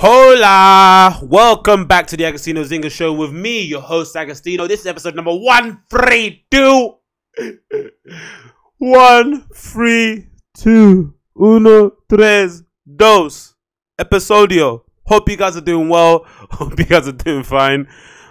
Hola! Welcome back to the Agostinho Zinga Show with me, your host Agostinho. This is episode number 132. 132. Uno, tres, dos. Episodio. Hope you guys are doing well. Hope you guys are doing fine.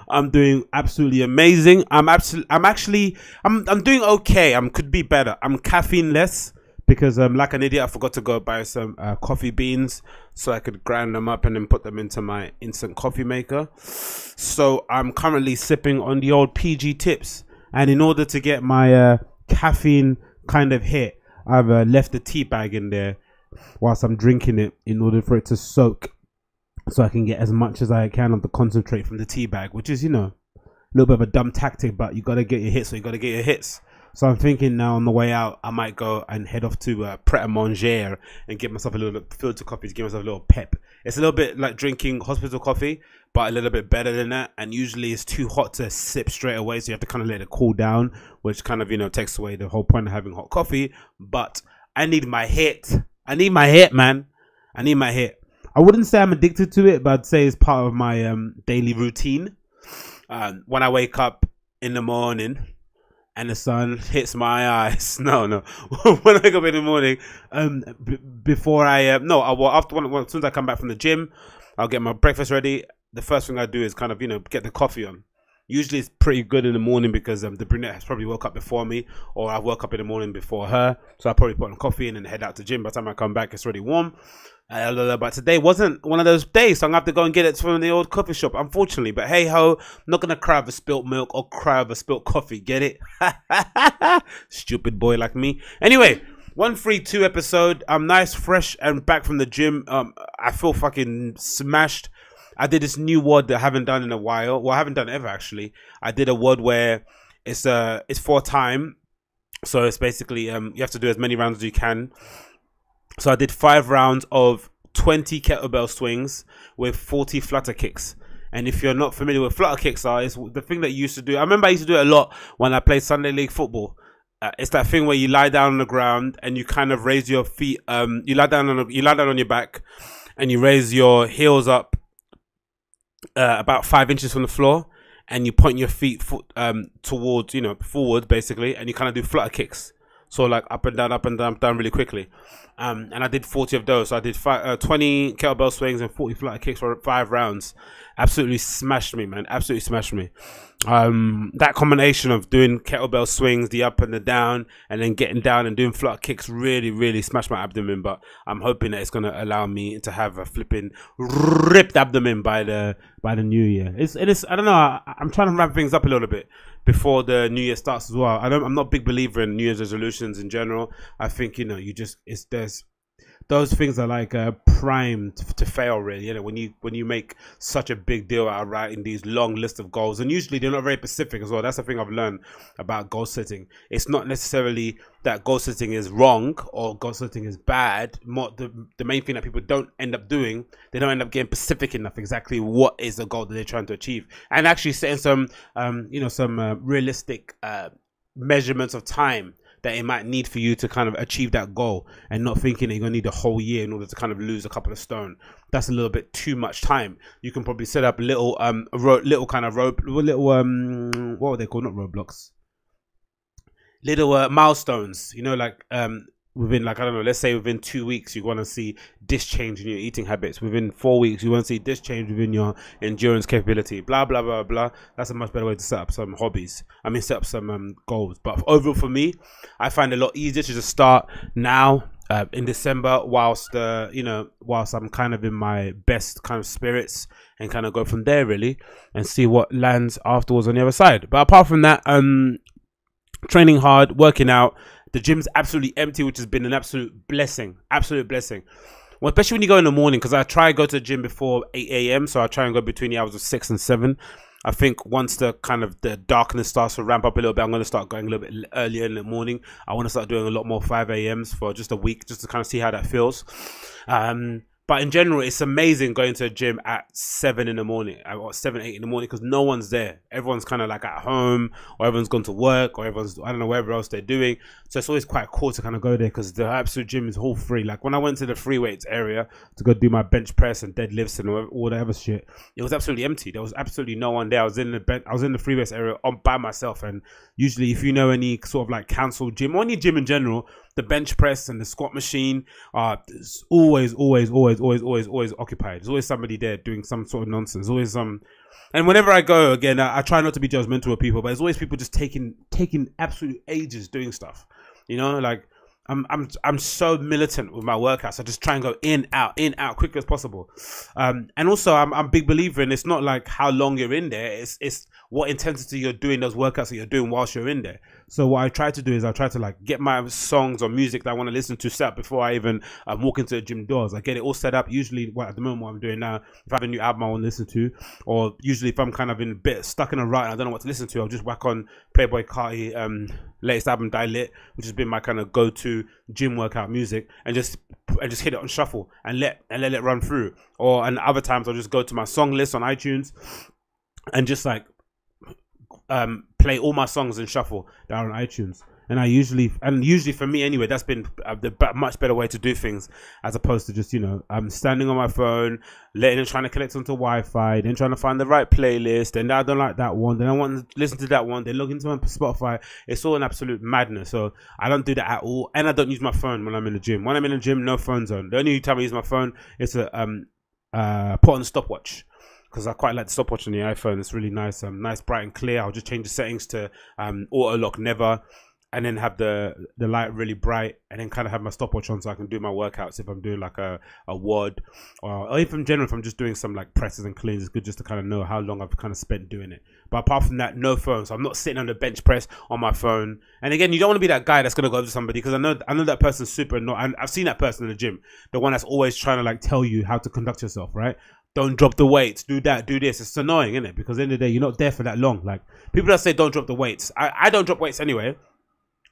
I'm doing absolutely amazing. I'm absolutely, I'm actually, I'm, I'm doing okay. I'm could be better. I'm caffeine less because um, like an idiot, I forgot to go buy some uh, coffee beans so I could grind them up and then put them into my instant coffee maker. So I'm currently sipping on the old PG tips, and in order to get my uh, caffeine kind of hit, I've uh, left the tea bag in there whilst I'm drinking it in order for it to soak, so I can get as much as I can of the concentrate from the tea bag, which is you know a little bit of a dumb tactic, but you gotta get your hits, so you gotta get your hits. So I'm thinking now on the way out, I might go and head off to uh, Pret a Manger and get myself a little filter coffee to give myself a little pep. It's a little bit like drinking hospital coffee, but a little bit better than that. And usually it's too hot to sip straight away, so you have to kind of let it cool down, which kind of you know takes away the whole point of having hot coffee. But I need my hit. I need my hit, man. I need my hit. I wouldn't say I'm addicted to it, but I'd say it's part of my um, daily routine. Um, when I wake up in the morning, and the sun hits my eyes. No, no. when I wake up in the morning, um, before I uh, no, I will after one, when, as soon as I come back from the gym, I'll get my breakfast ready. The first thing I do is kind of you know get the coffee on. Usually it's pretty good in the morning because um, the brunette has probably woke up before me, or I woke up in the morning before her. So I probably put on coffee and then head out to gym. By the time I come back, it's already warm. Uh, but today wasn't one of those days, so I'm gonna have to go and get it from the old coffee shop, unfortunately. But hey ho, not gonna cry over spilt milk or cry over spilt coffee. Get it? Stupid boy like me. Anyway, one free two episode. I'm nice, fresh, and back from the gym. Um, I feel fucking smashed. I did this new word that I haven't done in a while. Well, I haven't done ever actually. I did a word where it's uh it's for time, so it's basically um you have to do as many rounds as you can so I did five rounds of 20 kettlebell swings with 40 flutter kicks. And if you're not familiar with flutter kicks are, it's the thing that you used to do. I remember I used to do it a lot when I played Sunday League football. Uh, it's that thing where you lie down on the ground and you kind of raise your feet. Um, you lie down on a, you lie down on your back, and you raise your heels up uh, about five inches from the floor, and you point your feet foot, um, towards you know forward basically, and you kind of do flutter kicks. So like up and down, up and down, down really quickly. Um, and I did 40 of those. So I did five, uh, 20 kettlebell swings and 40 flutter kicks for five rounds. Absolutely smashed me, man. Absolutely smashed me. Um, that combination of doing kettlebell swings, the up and the down, and then getting down and doing flutter kicks really, really smashed my abdomen. But I'm hoping that it's gonna allow me to have a flipping ripped abdomen by the by the new year. It's it is I don't know. I, I'm trying to wrap things up a little bit before the new year starts as well. I don't. I'm not a big believer in New Year's resolutions in general. I think you know you just it's there's those things are like uh, primed to fail really you know when you when you make such a big deal out of writing these long list of goals and usually they're not very specific as well. That's the thing i've learned about goal setting. It's not necessarily that goal setting is wrong or goal setting is bad. More the, the main thing that people don't end up doing they don't end up getting specific enough exactly what is the goal that they're trying to achieve. And actually setting some um you know some uh, realistic uh measurements of time that it might need for you to kind of achieve that goal and not thinking that you're going to need a whole year in order to kind of lose a couple of stone. That's a little bit too much time. You can probably set up little um ro- little kind of rope, little um what are they called? Not roadblocks. Little uh, milestones you know like um within like I don't know, let's say within two weeks you want to see this change in your eating habits. Within four weeks you want to see this change within your endurance capability. Blah blah blah blah. That's a much better way to set up some hobbies. I mean, set up some um, goals. But overall, for me, I find it a lot easier to just start now. Uh, in December, whilst uh, you know, whilst I'm kind of in my best kind of spirits, and kind of go from there really, and see what lands afterwards on the other side. But apart from that, um, training hard, working out, the gym's absolutely empty, which has been an absolute blessing. Absolute blessing. Well, especially when you go in the morning, because I try to go to the gym before 8 a.m. So I try and go between the hours of 6 and 7. I think once the kind of the darkness starts to ramp up a little bit, I'm going to start going a little bit earlier in the morning. I want to start doing a lot more 5 a.m.s for just a week, just to kind of see how that feels. Um, but in general, it's amazing going to a gym at seven in the morning, uh, or seven, eight in the morning, because no one's there. Everyone's kind of like at home, or everyone's gone to work, or everyone's I don't know wherever else they're doing. So it's always quite cool to kind of go there because the absolute gym is all free. Like when I went to the free weights area to go do my bench press and deadlifts and all that other shit, it was absolutely empty. There was absolutely no one there. I was in the ben- I was in the free weights area on by myself. And usually, if you know any sort of like council gym or any gym in general the bench press and the squat machine are always, always, always, always, always, always occupied. There's always somebody there doing some sort of nonsense. Always some, um, and whenever I go again, I, I try not to be judgmental of people, but there's always people just taking taking absolute ages doing stuff. You know, like I'm I'm I'm so militant with my workouts. I just try and go in, out, in, out, quick as possible. Um, and also I'm I'm big believer in it's not like how long you're in there. It's it's what intensity you're doing those workouts that you're doing whilst you're in there. So what I try to do is I try to like get my songs or music that I want to listen to set up before I even um, walk into the gym doors. I get it all set up. Usually, what at the moment what I'm doing now, if I have a new album I want to listen to, or usually if I'm kind of in a bit stuck in a rut and I don't know what to listen to, I'll just whack on Playboi Carti um, latest album Die Lit, which has been my kind of go-to gym workout music, and just and just hit it on shuffle and let and let it run through. Or and other times I'll just go to my song list on iTunes and just like um, play all my songs and shuffle down on iTunes. And I usually, and usually for me anyway, that's been uh, the much better way to do things as opposed to just, you know, I'm standing on my phone, letting it trying to connect onto Wi Fi, then trying to find the right playlist. And I don't like that one. Then I want to listen to that one. Then log into my Spotify. It's all an absolute madness. So I don't do that at all. And I don't use my phone when I'm in the gym. When I'm in the gym, no phone zone. The only time I use my phone is to um, uh, put on the stopwatch because I quite like the stopwatch on the iPhone. It's really nice, um, nice, bright and clear. I'll just change the settings to um, auto lock never, and then have the the light really bright, and then kind of have my stopwatch on so I can do my workouts if I'm doing like a a WOD, or, or even in general if I'm just doing some like presses and cleans. It's good just to kind of know how long I've kind of spent doing it. But apart from that, no phone. So I'm not sitting on the bench press on my phone. And again, you don't want to be that guy that's gonna go to somebody because I know I know that person's super annoying. I've seen that person in the gym, the one that's always trying to like tell you how to conduct yourself, right? Don't drop the weights, do that, do this. It's annoying, isn't it? Because at the end of the day, you're not there for that long. Like people that say don't drop the weights. I, I don't drop weights anyway.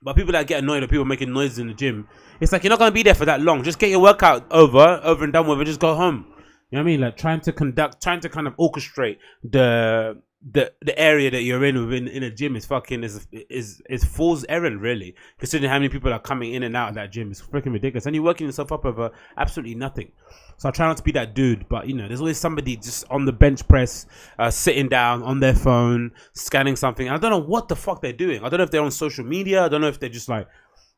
But people that get annoyed at people making noises in the gym, it's like you're not gonna be there for that long. Just get your workout over, over and done with, and just go home. You know what I mean? Like trying to conduct, trying to kind of orchestrate the the the area that you're in within in a gym is fucking is is is fool's errand really. Considering how many people are coming in and out of that gym, it's freaking ridiculous. And you're working yourself up over absolutely nothing. So I try not to be that dude, but you know, there's always somebody just on the bench press, uh, sitting down on their phone, scanning something. I don't know what the fuck they're doing. I don't know if they're on social media. I don't know if they're just like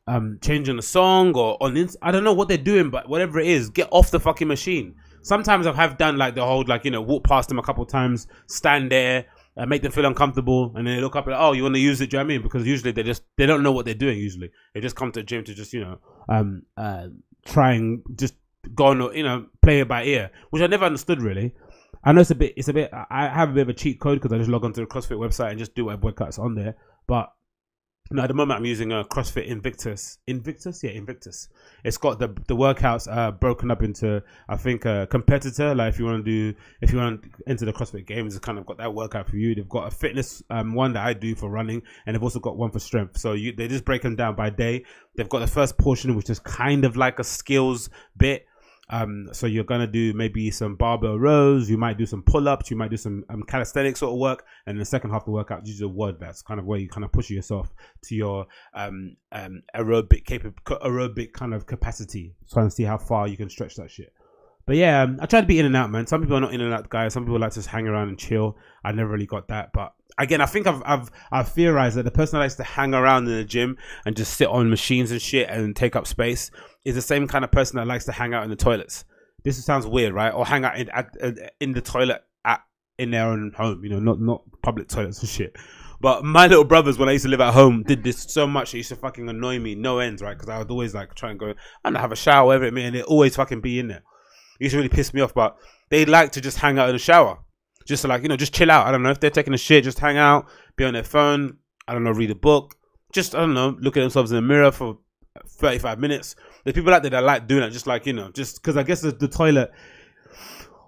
um, changing a song or on. Ins- I don't know what they're doing, but whatever it is, get off the fucking machine. Sometimes I have done like the whole like you know walk past them a couple times, stand there, uh, make them feel uncomfortable, and then they look up and oh, you want to use it? Do you know I mean? Because usually they just they don't know what they're doing. Usually they just come to the gym to just you know um uh try and just go on, you know, play it by ear, which I never understood really. I know it's a bit, it's a bit. I have a bit of a cheat code because I just log onto the CrossFit website and just do web workouts on there. But no, at the moment I'm using a CrossFit Invictus. Invictus, yeah, Invictus. It's got the the workouts uh, broken up into I think a competitor. Like if you want to do, if you want to enter the CrossFit Games, it's kind of got that workout for you. They've got a fitness um, one that I do for running, and they've also got one for strength. So you they just break them down by day. They've got the first portion, which is kind of like a skills bit um, so you're gonna do maybe some barbell rows, you might do some pull-ups, you might do some um, sort of work, and in the second half of the workout, you do a WOD. That's kind of where you kind of push yourself to your um, um, aerobic aerobic kind of capacity, trying to see how far you can stretch that shit. But yeah, um, I try to be in and out, man. Some people are not in and out guys. Some people like to just hang around and chill. I never really got that, but again, I think I've I've I've theorized that the person that likes to hang around in the gym and just sit on machines and shit and take up space is the same kind of person that likes to hang out in the toilets. This sounds weird, right? Or hang out in at, in the toilet at in their own home, you know, not not public toilets and shit. But my little brothers, when I used to live at home, did this so much it used to fucking annoy me, no ends, right? Because I would always like try and go and have a shower, whatever it may, and it always fucking be in there. It used to really piss me off, but they like to just hang out in the shower just to like you know just chill out. I don't know if they're taking a shit, just hang out, be on their phone. I don't know, read a book. Just I don't know, look at themselves in the mirror for thirty five minutes. There's people out there that like doing that, just like you know, just because I guess the, the toilet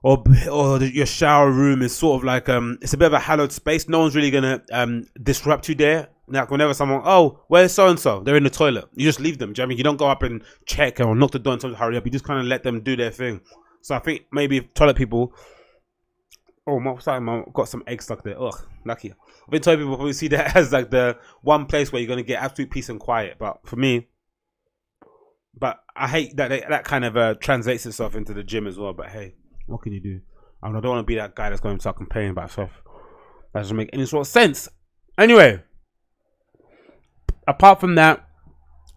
or or the, your shower room is sort of like um it's a bit of a hallowed space. No one's really gonna um disrupt you there. Like whenever someone, oh, where's so and so? They're in the toilet. You just leave them. Do you know I mean you don't go up and check or knock the door and tell them to hurry up. You just kind of let them do their thing. So I think maybe toilet people. Oh, my sorry, got some eggs stuck there. Ugh, lucky. I've been told people probably see that as like the one place where you're gonna get absolute peace and quiet. But for me, but I hate that they, that kind of uh, translates itself into the gym as well. But hey, what can you do? I, mean, I don't want to be that guy that's going to start complaining about stuff. That doesn't make any sort of sense. Anyway, apart from that,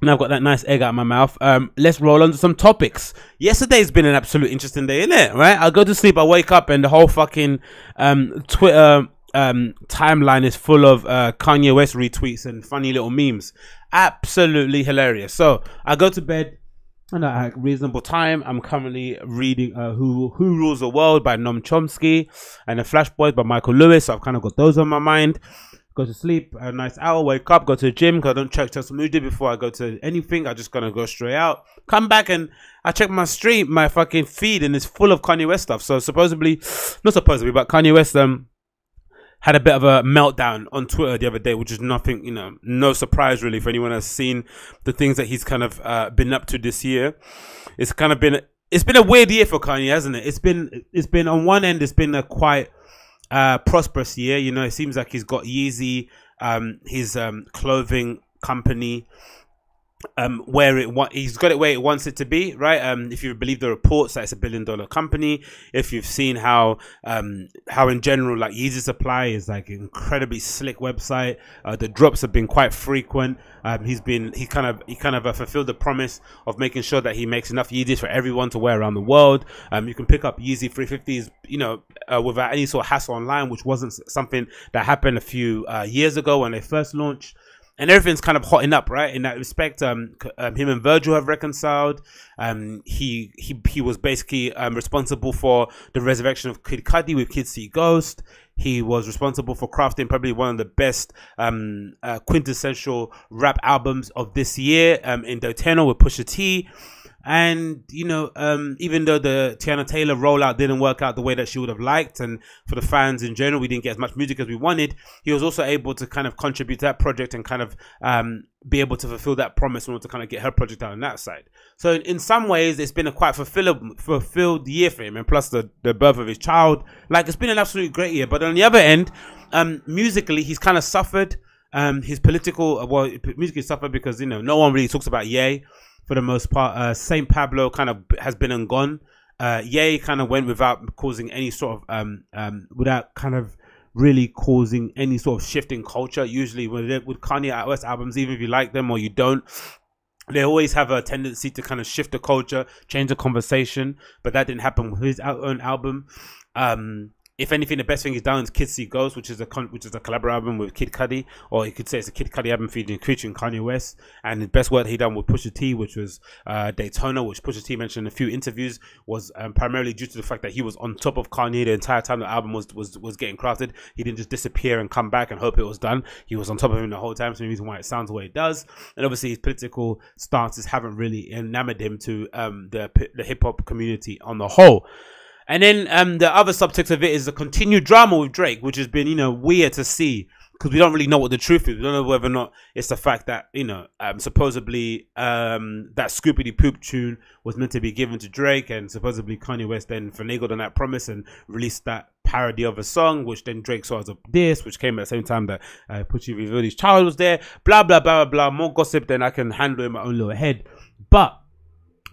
now I've got that nice egg out of my mouth. Um, let's roll on to some topics. Yesterday's been an absolute interesting day, isn't it? Right? I go to sleep, I wake up, and the whole fucking um, Twitter um, timeline is full of uh, Kanye West retweets and funny little memes. Absolutely hilarious. So I go to bed and at a reasonable time. I'm currently reading uh, Who Who Rules the World by Noam Chomsky and The Flash Boys by Michael Lewis. So I've kind of got those on my mind go to sleep a nice hour, wake up, go to the gym because I don't check social media before I go to anything. I just gonna go straight out, come back and I check my stream, my fucking feed, and it's full of Kanye West stuff. So supposedly, not supposedly, but Kanye West um had a bit of a meltdown on Twitter the other day, which is nothing, you know, no surprise really for anyone that's seen the things that he's kind of uh, been up to this year. It's kind of been it's been a weird year for Kanye, hasn't it? It's been it's been on one end, it's been a quite uh, prosperous year. You know, it seems like he's got Yeezy, um, his um, clothing company um, where it wa- he's got it where it wants it to be, right? Um, if you believe the reports that it's a billion dollar company, if you've seen how um, how in general like Yeezy Supply is like an incredibly slick website, uh, the drops have been quite frequent. Um, he's been he kind of he kind of uh, fulfilled the promise of making sure that he makes enough Yeezys for everyone to wear around the world. Um, you can pick up Yeezy 350s, you know, uh, without any sort of hassle online, which wasn't something that happened a few uh, years ago when they first launched and everything's kind of hotting up, right? In that respect, um, um him and Virgil have reconciled. Um, he he he was basically um responsible for the resurrection of Kid Cudi with Kids See Ghost. He was responsible for crafting probably one of the best um uh, quintessential rap albums of this year. Um, in Daytona with Pusha T. And you know, um, even though the Teyana Taylor rollout didn't work out the way that she would have liked, and for the fans in general, we didn't get as much music as we wanted. He was also able to kind of contribute to that project and kind of um, be able to fulfill that promise in order to kind of get her project out on that side. So in some ways, it's been a quite fulfilled fulfilled year for him, and plus the the birth of his child. Like it's been an absolutely great year. But on the other end, um, musically, he's kind of suffered. Um, his political well, musically suffered because you know no one really talks about Ye for the most part. Uh, Saint Pablo kind of has been and gone. Uh, Ye kind of went without causing any sort of um, um, without kind of really causing any sort of shift in culture. Usually, with with Kanye West albums, even if you like them or you don't, they always have a tendency to kind of shift the culture, change the conversation. But that didn't happen with his own album. Um, if anything, the best thing he's done is Kids See Ghost, which is a which is a collab album with Kid Cudi, or you could say it's a Kid Cudi album featuring featuring Kanye West. And the best work he done with Pusha T, which was uh, Daytona, which Pusha T mentioned in a few interviews, was um, primarily due to the fact that he was on top of Kanye the entire time the album was was was getting crafted. He didn't just disappear and come back and hope it was done. He was on top of him the whole time. So the reason why it sounds the way it does. And obviously his political stances haven't really enamored him to um, the the hip hop community on the whole. And then um, the other subtext of it is the continued drama with Drake, which has been, you know, weird to see because we don't really know what the truth is. We don't know whether or not it's the fact that, you know, um, supposedly um, that Scoopity Poop tune was meant to be given to Drake, and supposedly Kanye West then finagled on that promise and released that parody of a song, which then Drake saw as a diss, which came at the same time that uh, Pucci his child was there. Blah, blah, blah, blah, blah. More gossip than I can handle in my own little head. But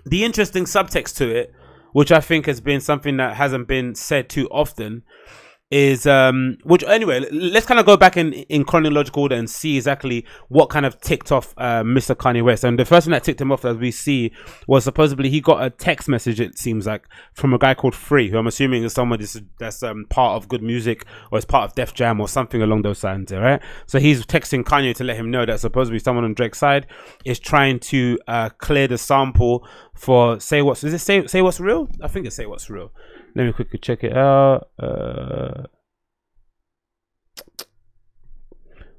the interesting subtext to it which I think has been something that hasn't been said too often, is um which anyway let's kind of go back in in chronological order and see exactly what kind of ticked off uh, mr kanye west. And the first thing that ticked him off as we see was supposedly he got a text message it seems like from a guy called free who i'm assuming is someone that's, that's um, part of good music or is part of def jam or something along those lines right? So he's texting kanye to let him know that supposedly someone on drake's side is trying to uh, clear the sample for say what's is it say say what's real? I think it's say what's real let me quickly check it out. Uh,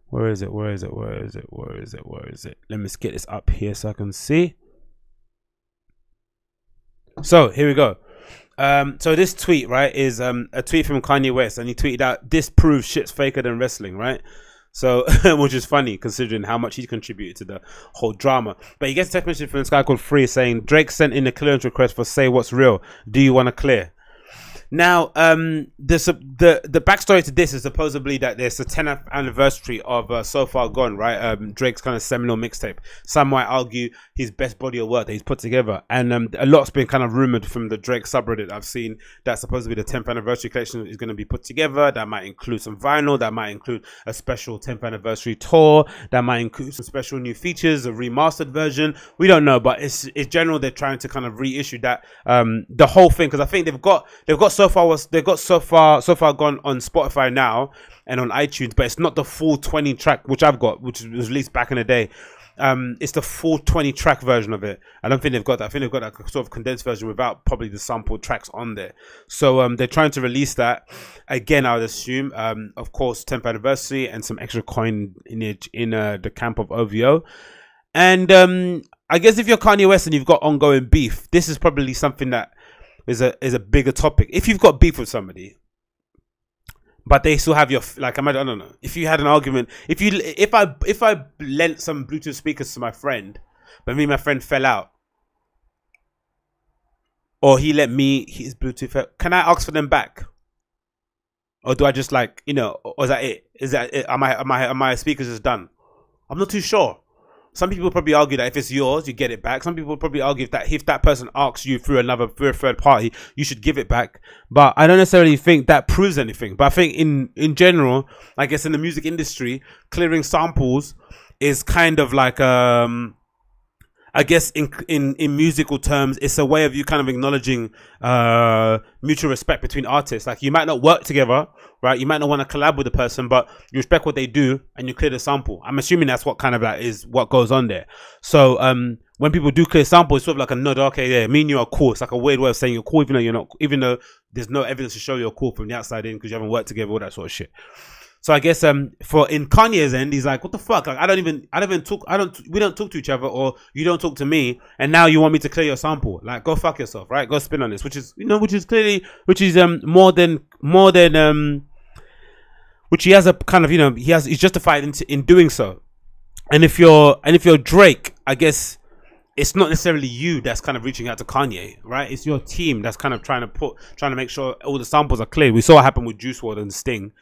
where is it? Where is it? Where is it? Where is it? Where is it? Let me get this up here so I can see. So here we go. Um, so this tweet, right, is um, a tweet from Kanye West, and he tweeted out, "This proves shit's faker than wrestling," right? So, which is funny considering how much he contributed to the whole drama. But he gets a text message from this guy called Free saying Drake sent in a clearance request for "Say What's Real." Do you want to clear? Now, um, this the the backstory to this is supposedly that there's the 10th anniversary of uh, So Far Gone, right? Um, Drake's kind of seminal mixtape. Some might argue his best body of work that he's put together, and um, a lot's been kind of rumored from the Drake subreddit. I've seen that supposedly the 10th anniversary collection is going to be put together. That might include some vinyl. That might include a special 10th anniversary tour. That might include some special new features, a remastered version. We don't know, but it's it's general. They're trying to kind of reissue that um, the whole thing because I think they've got they've got so far was they got so far so far gone on Spotify now and on iTunes, but it's not the full twenty track which I've got, which was released back in the day. Um, it's the full twenty track version of it. I don't think they've got that. I think they've got that sort of condensed version without probably the sample tracks on there. So um, they're trying to release that again. I would assume, um, of course, 10th anniversary and some extra coin in it in uh, the camp of OVO. And um, I guess if you're Kanye West and you've got ongoing beef, this is probably something that is a is a bigger topic. If you've got beef with somebody, but they still have your like I don't know. If you had an argument, if you if I if I lent some Bluetooth speakers to my friend, but me and my friend fell out, or he let me his Bluetooth, can I ask for them back? Or do I just like you know? Or is that it? Is that it? Am I am I am my speakers just done? I'm not too sure. Some people probably argue that if it's yours, you get it back. Some people probably argue that if that person asks you through another through a third party, you should give it back. But I don't necessarily think that proves anything. But I think in in general, I guess in the music industry, clearing samples is kind of like um I guess in in in musical terms, it's a way of you kind of acknowledging uh, mutual respect between artists. Like you might not work together, right? You might not want to collab with the person, but you respect what they do and you clear the sample. I'm assuming that's what kind of like is what goes on there. So um, when people do clear sample, it's sort of like a nod. Okay, yeah, me and you are cool. It's like a weird way of saying you're cool, even though you're not. Even though there's no evidence to show you're cool from the outside in because you haven't worked together, all that sort of shit. So I guess um for in Kanye's end, he's like, what the fuck? Like I don't even I don't even talk I don't we don't talk to each other or you don't talk to me, and now you want me to clear your sample. Like go fuck yourself, right? Go spin on this, which is you know which is clearly which is um more than more than um which he has a kind of you know he has he's justified in in doing so. And if you're and if you're Drake, I guess it's not necessarily you that's kind of reaching out to Kanye, right? It's your team that's kind of trying to put trying to make sure all the samples are clear. We saw what happened with Juice WRLD and Sting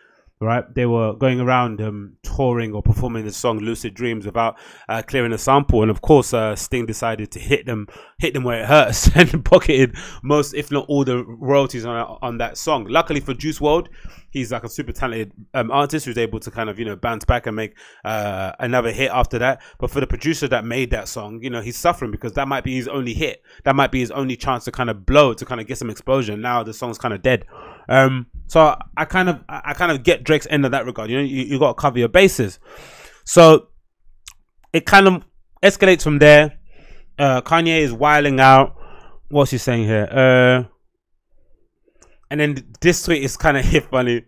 right? They were going around um, touring or performing the song "Lucid Dreams" without uh, clearing a sample, and of course, uh, Sting decided to hit them, hit them where it hurts, and pocketed most, if not all, the royalties on on that song. Luckily for Juice WRLD, he's like a super talented um, artist who's able to kind of you know bounce back and make uh, another hit after that. But for the producer that made that song, you know, he's suffering because that might be his only hit. That might be his only chance to kind of blow to kind of get some exposure. Now the song's kind of dead. Um, so I kind of I kind of get Drake's end of that regard. You know, you, you got to cover your bases. So it kind of escalates from there. Uh, Kanye is wiling out. What's he saying here? Uh, and then this tweet is kind of hit funny.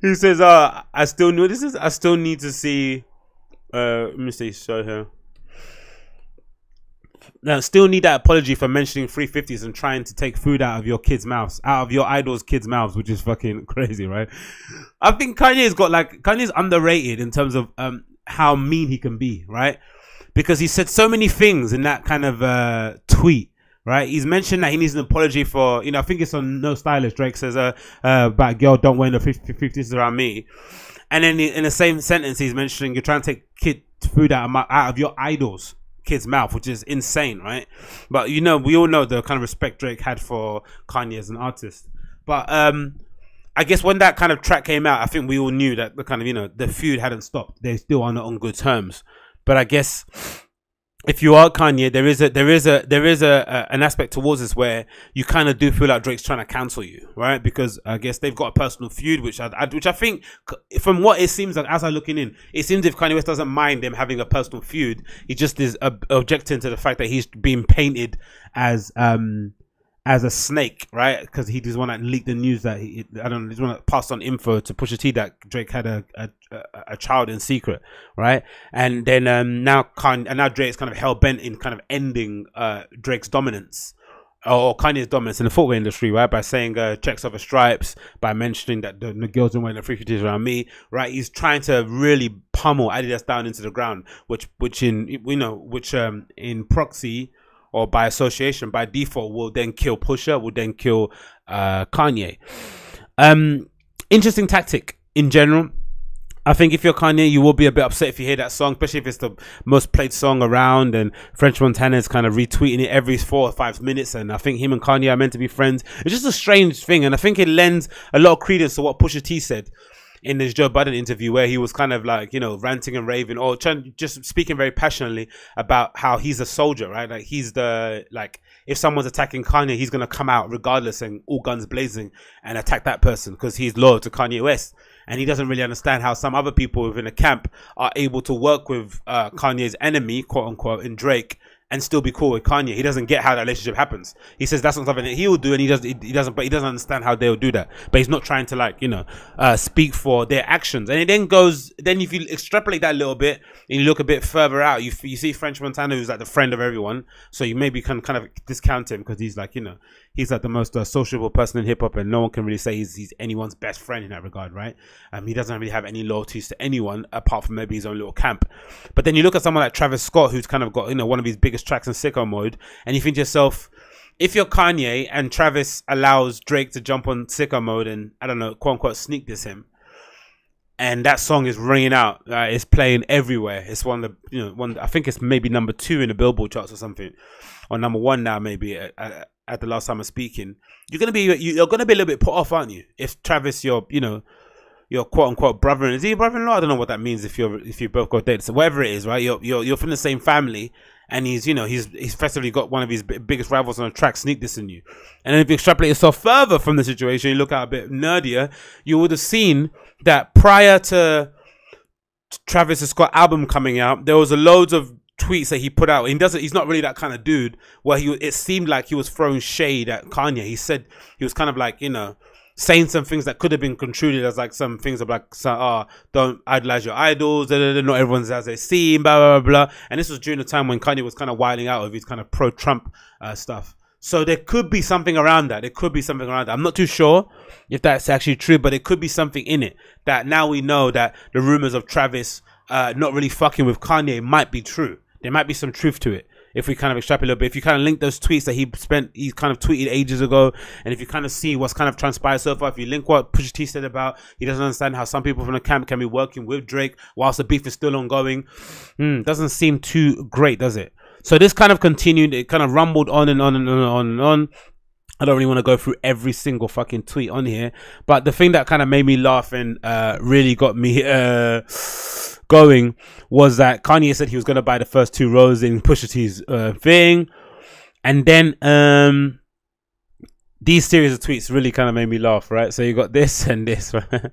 he says, "Uh, I still know this is. I still need to see. Uh, let me see. Show here. Still need that apology for mentioning 350s and trying to take food out of your kids' mouths, out of your idols' kids' mouths, which is fucking crazy, right? I think Kanye's got like Kanye's underrated in terms of um how mean he can be, right? Because he said so many things in that kind of uh tweet right? He's mentioned that he needs an apology for, you know, I think it's on No Stylist. Drake says, uh, uh about girl, don't wear the 50s around me. And then in the same sentence, he's mentioning you're trying to take kid food out of, my, out of your idols kid's mouth, which is insane, right? But you know, we all know the kind of respect Drake had for Kanye as an artist. But um I guess when that kind of track came out, I think we all knew that the kind of you know the feud hadn't stopped. They still are not on good terms. But I guess if you are Kanye, there is a there is a there is a, a an aspect towards this where you kind of do feel like Drake's trying to cancel you, right? Because I guess they've got a personal feud, which I, I which I think, from what it seems like as I'm looking in, it seems if Kanye West doesn't mind them having a personal feud, he just is ob- objecting to the fact that he's being painted as um as a snake, right? Because he just want to leak the news that he, I don't know, just want to pass on info to Pusha T that Drake had a, a, a child in secret, right? And then um, now, kind and now Drake's kind of hell bent in kind of ending uh, Drake's dominance or Kanye's dominance in the footwear industry, right? By saying uh, checks over stripes, by mentioning that the, the girls don't wear the 350s around me, right? He's trying to really pummel Adidas down into the ground, which, which in, you know, which um, in proxy or by association, by default, will then kill Pusha, will then kill uh, Kanye. Um, interesting tactic in general. I think if you're Kanye, you will be a bit upset if you hear that song, especially if it's the most played song around and French Montana is kind of retweeting it every four or five minutes. And I think him and Kanye are meant to be friends. It's just a strange thing. And I think it lends a lot of credence to what Pusha T said in this Joe Budden interview where he was kind of like, you know, ranting and raving or just speaking very passionately about how he's a soldier, right? Like he's the, like, if someone's attacking Kanye, he's going to come out regardless and all guns blazing and attack that person because he's loyal to Kanye West and he doesn't really understand how some other people within a camp are able to work with uh, Kanye's enemy, quote unquote, in Drake, and still be cool with Kanye. He doesn't get how that relationship happens. He says that's not something that he will do, and he does. He, doesn't, but he doesn't understand how they'll do that. But he's not trying to like you know uh, speak for their actions. And it then goes. Then if you extrapolate that a little bit and you look a bit further out, you you see French Montana who's like the friend of everyone. So you maybe can kind of discount him because he's like you know he's like the most uh, sociable person in hip hop, and no one can really say he's, he's anyone's best friend in that regard, right? Um, he doesn't really have any loyalties to anyone apart from maybe his own little camp. But then you look at someone like Travis Scott, who's kind of got you know one of his biggest tracks in sicko mode, and you think to yourself. If you're Kanye and Travis allows Drake to jump on sicko mode and I don't know, quote unquote, sneak this him, and that song is ringing out. Uh, it's playing everywhere. It's one of the you know one. I think it's maybe number two in the Billboard charts or something, or number one now maybe at the last time I'm speaking. You're gonna be you're gonna be a little bit put off, aren't you? If Travis, your you know your quote unquote brother is he brother in law? I don't know what that means if you're if you both got dates. So whatever it is, right? You're you're you're from the same family, and he's you know he's he's effectively got one of his biggest rivals on the track sneak this in you. And then if you extrapolate yourself further from the situation, you look out a bit nerdier, you would have seen that prior to Travis Scott album coming out, there was a loads of tweets that he put out. He doesn't. He's not really that kind of dude. Where he, it seemed like he was throwing shade at Kanye. He said he was kind of like you know saying some things that could have been construed as like some things of like, so, oh, don't idolize your idols. Da, da, da, not everyone's as they seem. Blah blah blah. blah. And this was during the time when Kanye was kind of wilding out of his kind of pro-Trump uh, stuff. So there could be something around that. There could be something around that. I'm not too sure if that's actually true, but it could be something in it that now we know that the rumors of Travis uh, not really fucking with Kanye might be true. There might be some truth to it if we kind of extrapolate a little bit. If you kind of link those tweets that he spent, he kind of tweeted ages ago, and if you kind of see what's kind of transpired so far, if you link what Pusha T said about he doesn't understand how some people from the camp can be working with Drake whilst the beef is still ongoing, hmm, doesn't seem too great, does it? So this kind of continued, it kind of rumbled on and on and on and on and on. I don't really want to go through every single fucking tweet on here, but the thing that kind of made me laugh and uh, really got me uh, going was that Kanye said he was going to buy the first two rows in Pusha T's uh, thing, and then um, these series of tweets really kind of made me laugh, right? So you got this and this, right?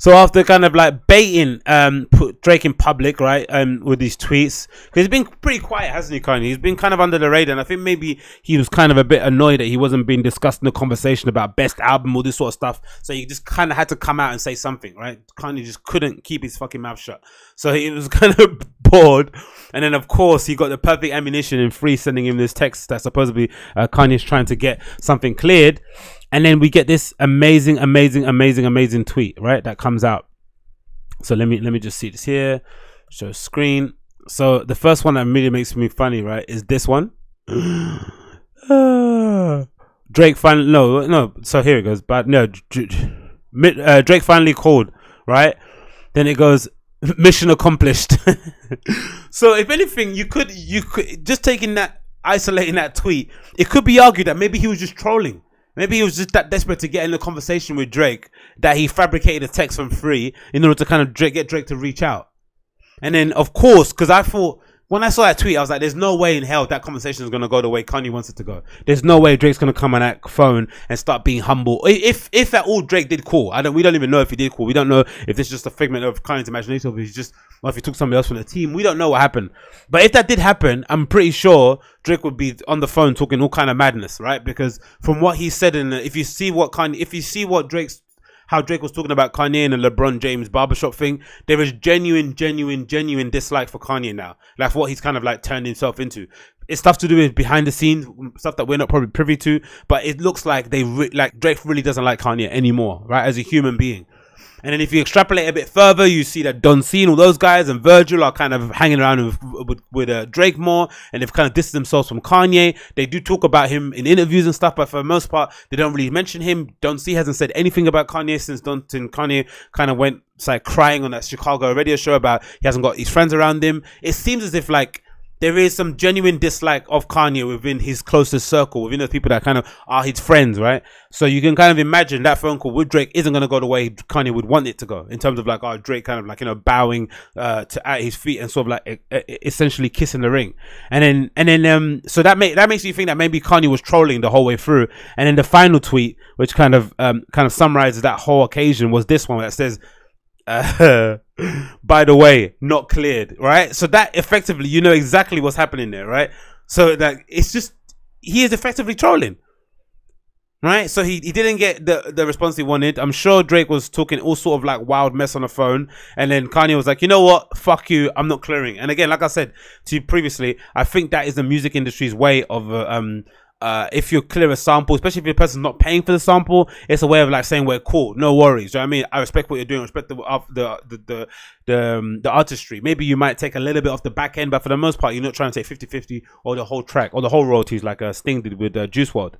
So after kind of like baiting um Drake in public, right, um with these tweets, because he's been pretty quiet, hasn't he, Kanye? He's been kind of under the radar, and I think maybe he was kind of a bit annoyed that he wasn't being discussed in the conversation about best album, all this sort of stuff. So he just kind of had to come out and say something, right? Kanye just couldn't keep his fucking mouth shut. So he was kind of bored. And then, of course, he got the perfect ammunition in free sending him this text that supposedly uh, Kanye's trying to get something cleared. And then we get this amazing, amazing, amazing, amazing tweet, right? That comes out. So let me let me just see this here. Show screen. So the first one that really makes me funny, right, is this one. Drake finally no no. So here it goes. But no, uh, Drake finally called, right? Then it goes mission accomplished. so if anything, you could you could just taking that isolating that tweet, it could be argued that maybe he was just trolling. Maybe he was just that desperate to get in a conversation with Drake that he fabricated a text from free in order to kind of get Drake to reach out. And then, of course, because I thought when I saw that tweet, I was like, "There's no way in hell that conversation is gonna go the way Kanye wants it to go. There's no way Drake's gonna come on that phone and start being humble. If if at all Drake did call, I don't. We don't even know if he did call. We don't know if this is just a figment of Kanye's imagination, or if he's just, if he took somebody else from the team. We don't know what happened. But if that did happen, I'm pretty sure Drake would be on the phone talking all kind of madness, right? Because from what he said in, the, if you see what Kanye, if you see what Drake's how Drake was talking about Kanye and the LeBron James barbershop thing. There is genuine, genuine, genuine dislike for Kanye now. Like what he's kind of like turned himself into. It's stuff to do with behind the scenes stuff that we're not probably privy to, but it looks like they like Drake really doesn't like Kanye anymore, right? As a human being. And then if you extrapolate a bit further, you see that Don C and all those guys and Virgil are kind of hanging around with with, with uh, Drake more, and they've kind of distanced themselves from Kanye. They do talk about him in interviews and stuff, but for the most part, they don't really mention him. Don C hasn't said anything about Kanye since Don Kanye kind of went like crying on that Chicago radio show about he hasn't got his friends around him. It seems as if like there is some genuine dislike of Kanye within his closest circle, within the people that kind of are his friends, right? So you can kind of imagine that phone call with Drake isn't going to go the way Kanye would want it to go in terms of like, oh, Drake kind of like, you know, bowing uh, to at his feet and sort of like essentially kissing the ring. And then, and then, um, so that, make, that makes you think that maybe Kanye was trolling the whole way through. And then the final tweet, which kind of, um, kind of summarizes that whole occasion was this one that says, uh, by the way, not cleared, right? So that effectively, you know exactly what's happening there, right? So that it's just he is effectively trolling, right? So he, he didn't get the the response he wanted. I'm sure Drake was talking all sort of like wild mess on the phone, and then Kanye was like, you know what, fuck you, I'm not clearing. And again, like I said to you previously, I think that is the music industry's way of uh, um uh, if you clear a sample, especially if the person's not paying for the sample, it's a way of like saying we're cool, no worries. You know what I mean? I respect what you're doing, respect the the the the the, um, the, artistry. Maybe you might take a little bit off the back end, but for the most part, you're not trying to take 50-50 or the whole track or the whole royalties like uh, Sting did with uh, Juice WRLD.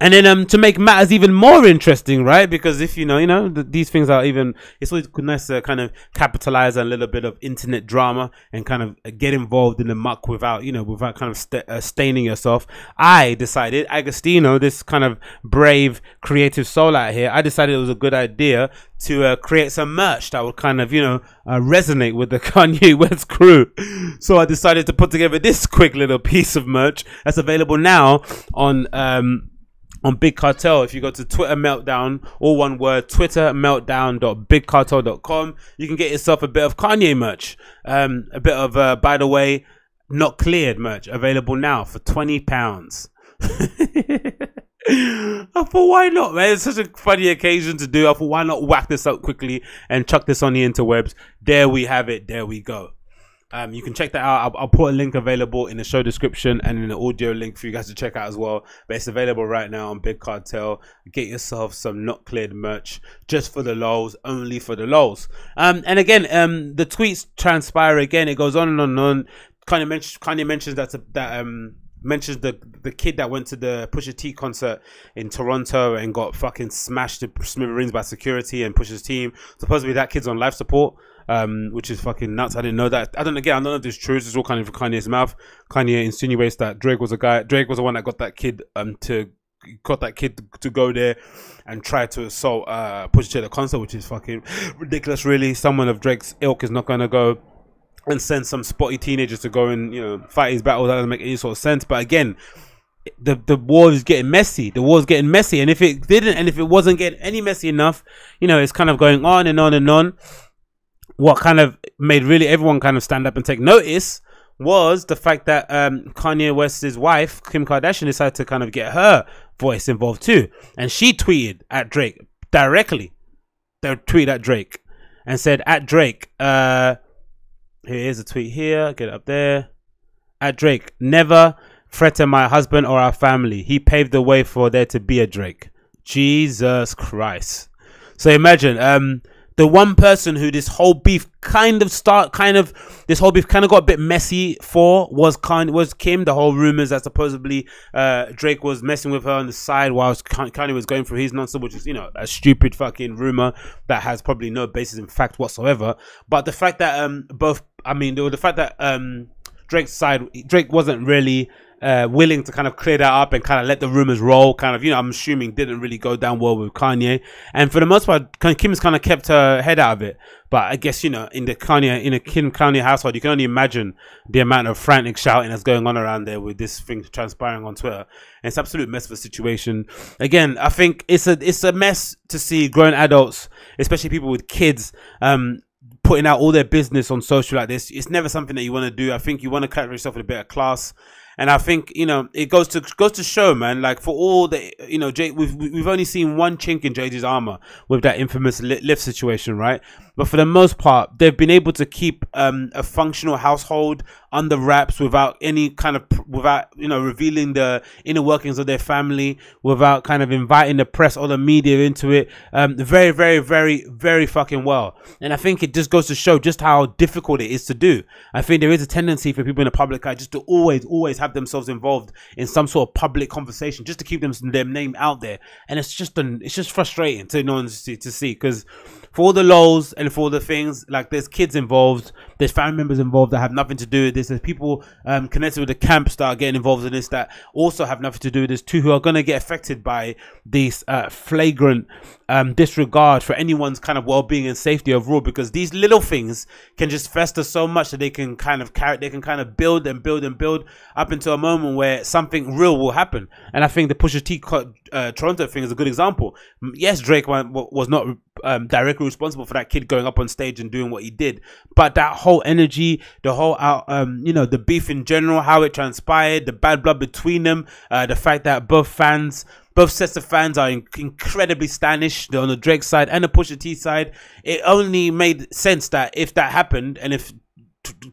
And then um to make matters even more interesting, right? Because if you know, you know, th these things are even it's always nice to kind of capitalize on a little bit of internet drama and kind of get involved in the muck without, you know, without kind of st uh, staining yourself. I decided, Agostinho, this kind of brave creative soul out here, I decided it was a good idea to uh, create some merch that would kind of, you know, uh, resonate with the Kanye West crew. So I decided to put together this quick little piece of merch that's available now on um on Big Cartel. If you go to Twitter Meltdown, all one word, Twitter Meltdown.bigcartel.com, you can get yourself a bit of Kanye merch. Um, a bit of, uh, by the way, not cleared merch available now for twenty pounds. I thought, why not, man? It's such a funny occasion to do. I thought, why not whack this up quickly and chuck this on the interwebs? There we have it. There we go. Um, you can check that out. I'll, I'll, put a link available in the show description and in the audio link for you guys to check out as well. But it's available right now on Big Cartel. Get yourself some not cleared merch just for the lols, only for the lols. Um, and again, um, the tweets transpire again. It goes on and on and on. Mentions, kind of mentions that that um mentions the the kid that went to the Pusha T concert in Toronto and got fucking smashed to smithereens by security and Pusha's team. Supposedly that kid's on life support um, which is fucking nuts. I didn't know that. I don't again. I don't know if this is true. This is all kind of Kanye's mouth. Kanye insinuates that Drake was a guy. Drake was the one that got that kid um to got that kid to go there and try to assault uh Pusha T the concert, which is fucking ridiculous. Really, someone of Drake's ilk is not gonna go and send some spotty teenagers to go and you know fight his battle. That doesn't make any sort of sense. But again, the the war is getting messy. The war is getting messy, and if it didn't, and if it wasn't getting any messy enough, you know, it's kind of going on and on and on what kind of made really everyone kind of stand up and take notice was the fact that um, Kanye West's wife, Kim Kardashian, decided to kind of get her voice involved too. And she tweeted at Drake directly. They tweeted at Drake and said, at Drake, uh, here's a tweet here, get up there. At Drake, never threaten my husband or our family. He paved the way for there to be a Drake. Jesus Christ. So imagine, um, the one person who this whole beef kind of start kind of this whole beef kind of got a bit messy for was kind was Kim. The whole rumors that supposedly uh, Drake was messing with her on the side while Kanye was going through his nonsense, which is you know a stupid fucking rumor that has probably no basis in fact whatsoever. But the fact that um both I mean the, the fact that um Drake's side Drake wasn't really uh, willing to kind of clear that up and kind of let the rumors roll. Kind of, you know, I'm assuming didn't really go down well with Kanye. And for the most part, Kim's kind of kept her head out of it. But I guess you know, in the Kanye, in a Kim Kanye household, you can only imagine the amount of frantic shouting that's going on around there with this thing transpiring on Twitter. And it's absolute mess of a situation. Again, I think it's a it's a mess to see grown adults, especially people with kids, um, putting out all their business on social like this. It's never something that you want to do. I think you want to carry yourself with a bit of class And I think you know it goes to goes to show, man. Like for all the you know, Jay, we've we've only seen one chink in Jay-Z's armor with that infamous lift situation, right? But for the most part, they've been able to keep um, a functional household under wraps without any kind of without you know revealing the inner workings of their family, without kind of inviting the press or the media into it. Um, very, very, very, very fucking well. And I think it just goes to show just how difficult it is to do. I think there is a tendency for people in the public eye just to always, always have themselves involved in some sort of public conversation, just to keep them their name out there. And it's just an, it's just frustrating to to see to see because for the lows and for the things like there's kids involved there's family members involved that have nothing to do with this there's people um, connected with the camps that are getting involved in this that also have nothing to do with this too who are going to get affected by this uh, flagrant um, disregard for anyone's kind of well-being and safety overall because these little things can just fester so much that they can kind of carry they can kind of build and build and build up into a moment where something real will happen and i think the pusha t uh, toronto thing is a good example yes drake was not um, directly responsible for that kid going up on stage and doing what he did. But that whole energy, the whole out, um, you know, the beef in general, how it transpired, the bad blood between them, uh, the fact that both fans both sets of fans are in- incredibly Stanish on the Drake side and the Pusha T side. It only made sense that if that happened and if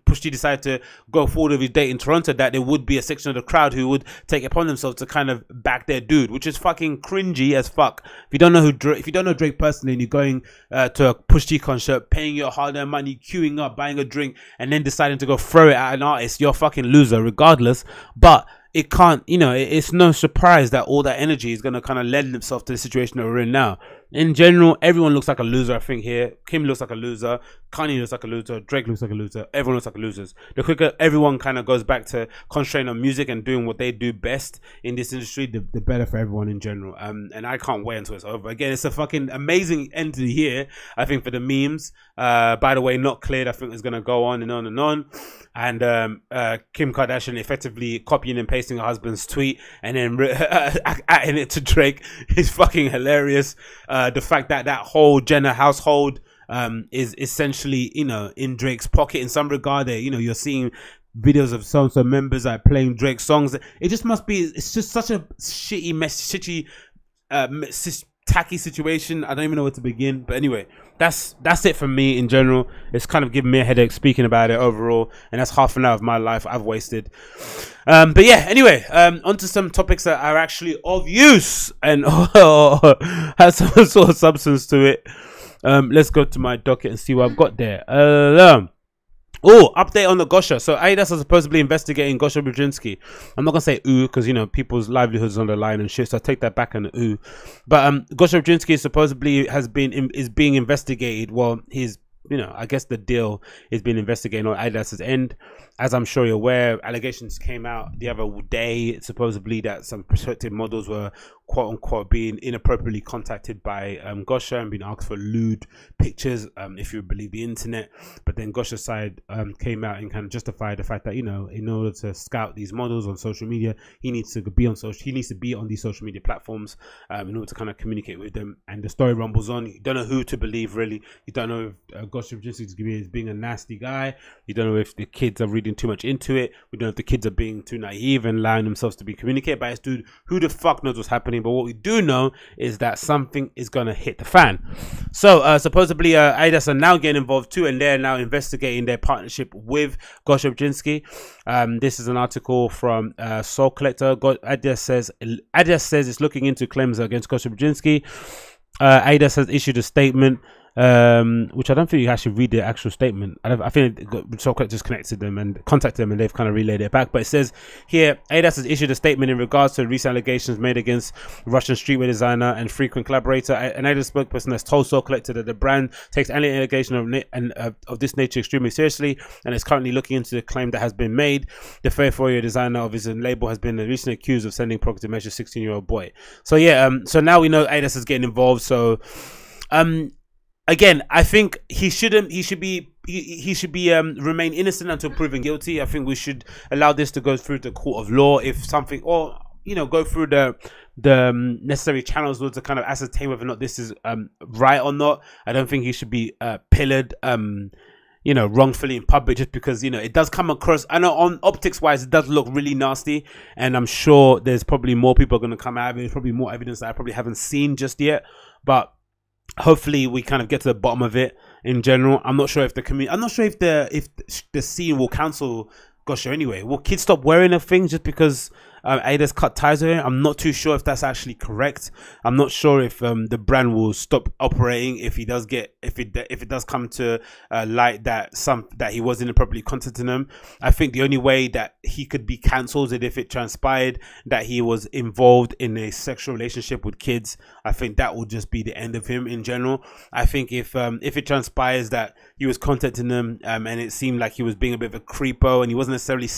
Pusha T decided to go forward with his date in Toronto, that there would be a section of the crowd who would take upon themselves to kind of back their dude, which is fucking cringy as fuck. If you don't know who Drake, if you don't know Drake personally, and you're going uh, to a Pusha T concert, paying your hard-earned money, queuing up, buying a drink, and then deciding to go throw it at an artist, you're a fucking loser, regardless. But it can't, you know, it's no surprise that all that energy is going to kind of lend itself to the situation that we're in now in general, everyone looks like a loser. I think here, Kim looks like a loser, Kanye looks like a loser, Drake looks like a loser. Everyone looks like losers. The quicker everyone kind of goes back to concentrating on music and doing what they do best in this industry, the, the better for everyone in general. Um, and I can't wait until it's over. Again, it's a fucking amazing end to the year. I think for the memes. Uh, by the way, not cleared. I think it's gonna go on and on and on. And um, uh, Kim Kardashian effectively copying and pasting her husband's tweet and then adding it to Drake is fucking hilarious. Uh, uh, the fact that that whole Jenner household um, is essentially, you know, in Drake's pocket in some regard. There, you know, you're seeing videos of so and so members like playing Drake songs. It just must be. It's just such a shitty, mess, shitty, uh, tacky situation. I don't even know where to begin. But anyway, that's that's it for me in general. It's kind of giving me a headache speaking about it overall, and that's half an hour of my life I've wasted. Um, but yeah, anyway, um, onto some topics that are actually of use and has some sort of substance to it. Um, let's go to my docket and see what I've got there. Uh, Oh, update on the Gosha. So Adidas are supposedly investigating Gosha Rubchinskiy. I'm not gonna say ooh because you know people's livelihoods on the line and shit. So I take that back and ooh. But um, Gosha Rubchinskiy supposedly has been is being investigated. Well, he's you know I guess the deal is being investigated on Adidas's end as I'm sure you're aware, allegations came out the other day, supposedly that some prospective models were quote unquote being inappropriately contacted by um, Gosha and being asked for lewd pictures, um, if you believe the internet. But then Gosha's side um, came out and kind of justified the fact that you know, in order to scout these models on social media, he needs to be on social, he needs to be on these social media platforms um, in order to kind of communicate with them. And the story rumbles on. You don't know who to believe, really. You don't know if uh, Gosha is being a nasty guy. You don't know if the kids are reading too much into it. We don't know if the kids are being too naive and allowing themselves to be communicated by this dude. Who the fuck knows what's happening? But what we do know is that something is gonna hit the fan. So uh, supposedly, uh, Adidas are now getting involved too, and they're now investigating their partnership with Gosha Rubchinskiy. Um, this is an article from uh, Sole Collector. Adidas says Adidas says it's looking into claims against Gosha Rubchinskiy. Uh, Adidas has issued a statement um, which I don't think you actually read the actual statement. I, I think Socrates just connected them and contacted them, and they've kind of relayed it back. But it says here, Adidas has issued a statement in regards to recent allegations made against Russian streetwear designer and frequent collaborator. An Adidas spokesperson has told Sole Collector that the brand takes any allegation of and uh, of this nature extremely seriously, and is currently looking into the claim that has been made. The fair four-year designer of his label has been recently accused of sending product to measure 16-year-old boy. So yeah, um, so now we know Adidas is getting involved. So um again, I think he shouldn't. He should be. He, should be um, remain innocent until proven guilty. I think we should allow this to go through the court of law if something, or you know, go through the the um, necessary channels to kind of ascertain whether or not this is um, right or not. I don't think he should be uh, pillared. Um, you know, wrongfully in public just because, you know, it does come across. I know on optics wise, it does look really nasty. And I'm sure there's probably more people going to come out of it. There's probably more evidence that I probably haven't seen just yet. But hopefully we kind of get to the bottom of it in general. I'm not sure if the community, I'm not sure if the, if the scene will cancel Gosha anyway. Will kids stop wearing a thing just because um, Adidas cut ties with him. I'm not too sure if that's actually correct. I'm not sure if um, the brand will stop operating if he does get if it if it does come to uh, light that some that he wasn't properly contacting them. I think the only way that he could be cancelled is if it transpired that he was involved in a sexual relationship with kids. I think that would just be the end of him in general. I think if um, if it transpires that he was contacting them um, and it seemed like he was being a bit of a creepo and he wasn't necessarily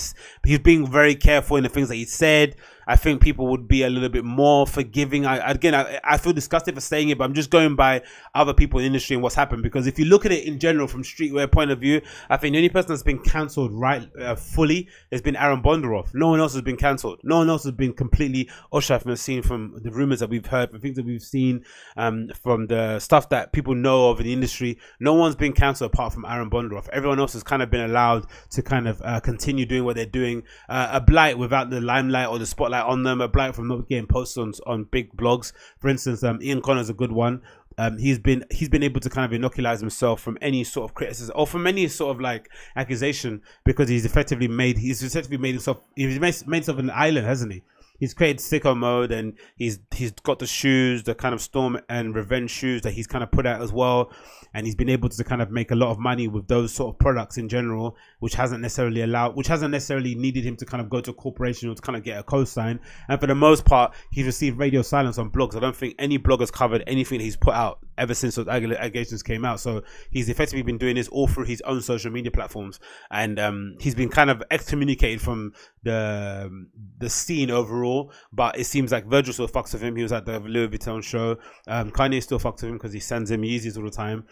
he's being very careful in the things that he said said I think people would be a little bit more forgiving. I again, I, I feel disgusted for saying it, but I'm just going by other people in the industry and what's happened. Because if you look at it in general from streetwear point of view, I think the only person that's been cancelled right uh, fully has been Aaron Bondaroff. No one else has been cancelled. No one else has been completely ushered from the scene from the rumors that we've heard, from things that we've seen, um, from the stuff that people know of in the industry. No one's been cancelled apart from Aaron Bondaroff. Everyone else has kind of been allowed to kind of uh, continue doing what they're doing. Uh, a blight without the limelight or the spotlight on them, a black from not getting posts on on big blogs. For instance, um, Ian Connor's a good one. Um, he's been he's been able to kind of inoculate himself from any sort of criticism or from any sort of like accusation because he's effectively made he's effectively made himself he's made, made himself an island, hasn't he? He's created sicko mode and he's he's got the shoes the kind of storm and revenge shoes that he's kind of put out as well. And he's been able to kind of make a lot of money with those sort of products in general which hasn't necessarily allowed which hasn't necessarily needed him to kind of go to a corporation or to kind of get a co-sign. And for the most part he's received radio silence on blogs. I don't think any blog has covered anything he's put out ever since those allegations came out so he's effectively been doing this all through his own social media platforms and um, he's been kind of excommunicated from the the scene overall but it seems like Virgil still fucks with him. He was at the Louis Vuitton show. Um, Kanye still fucks with him because he sends him Yeezys all the time.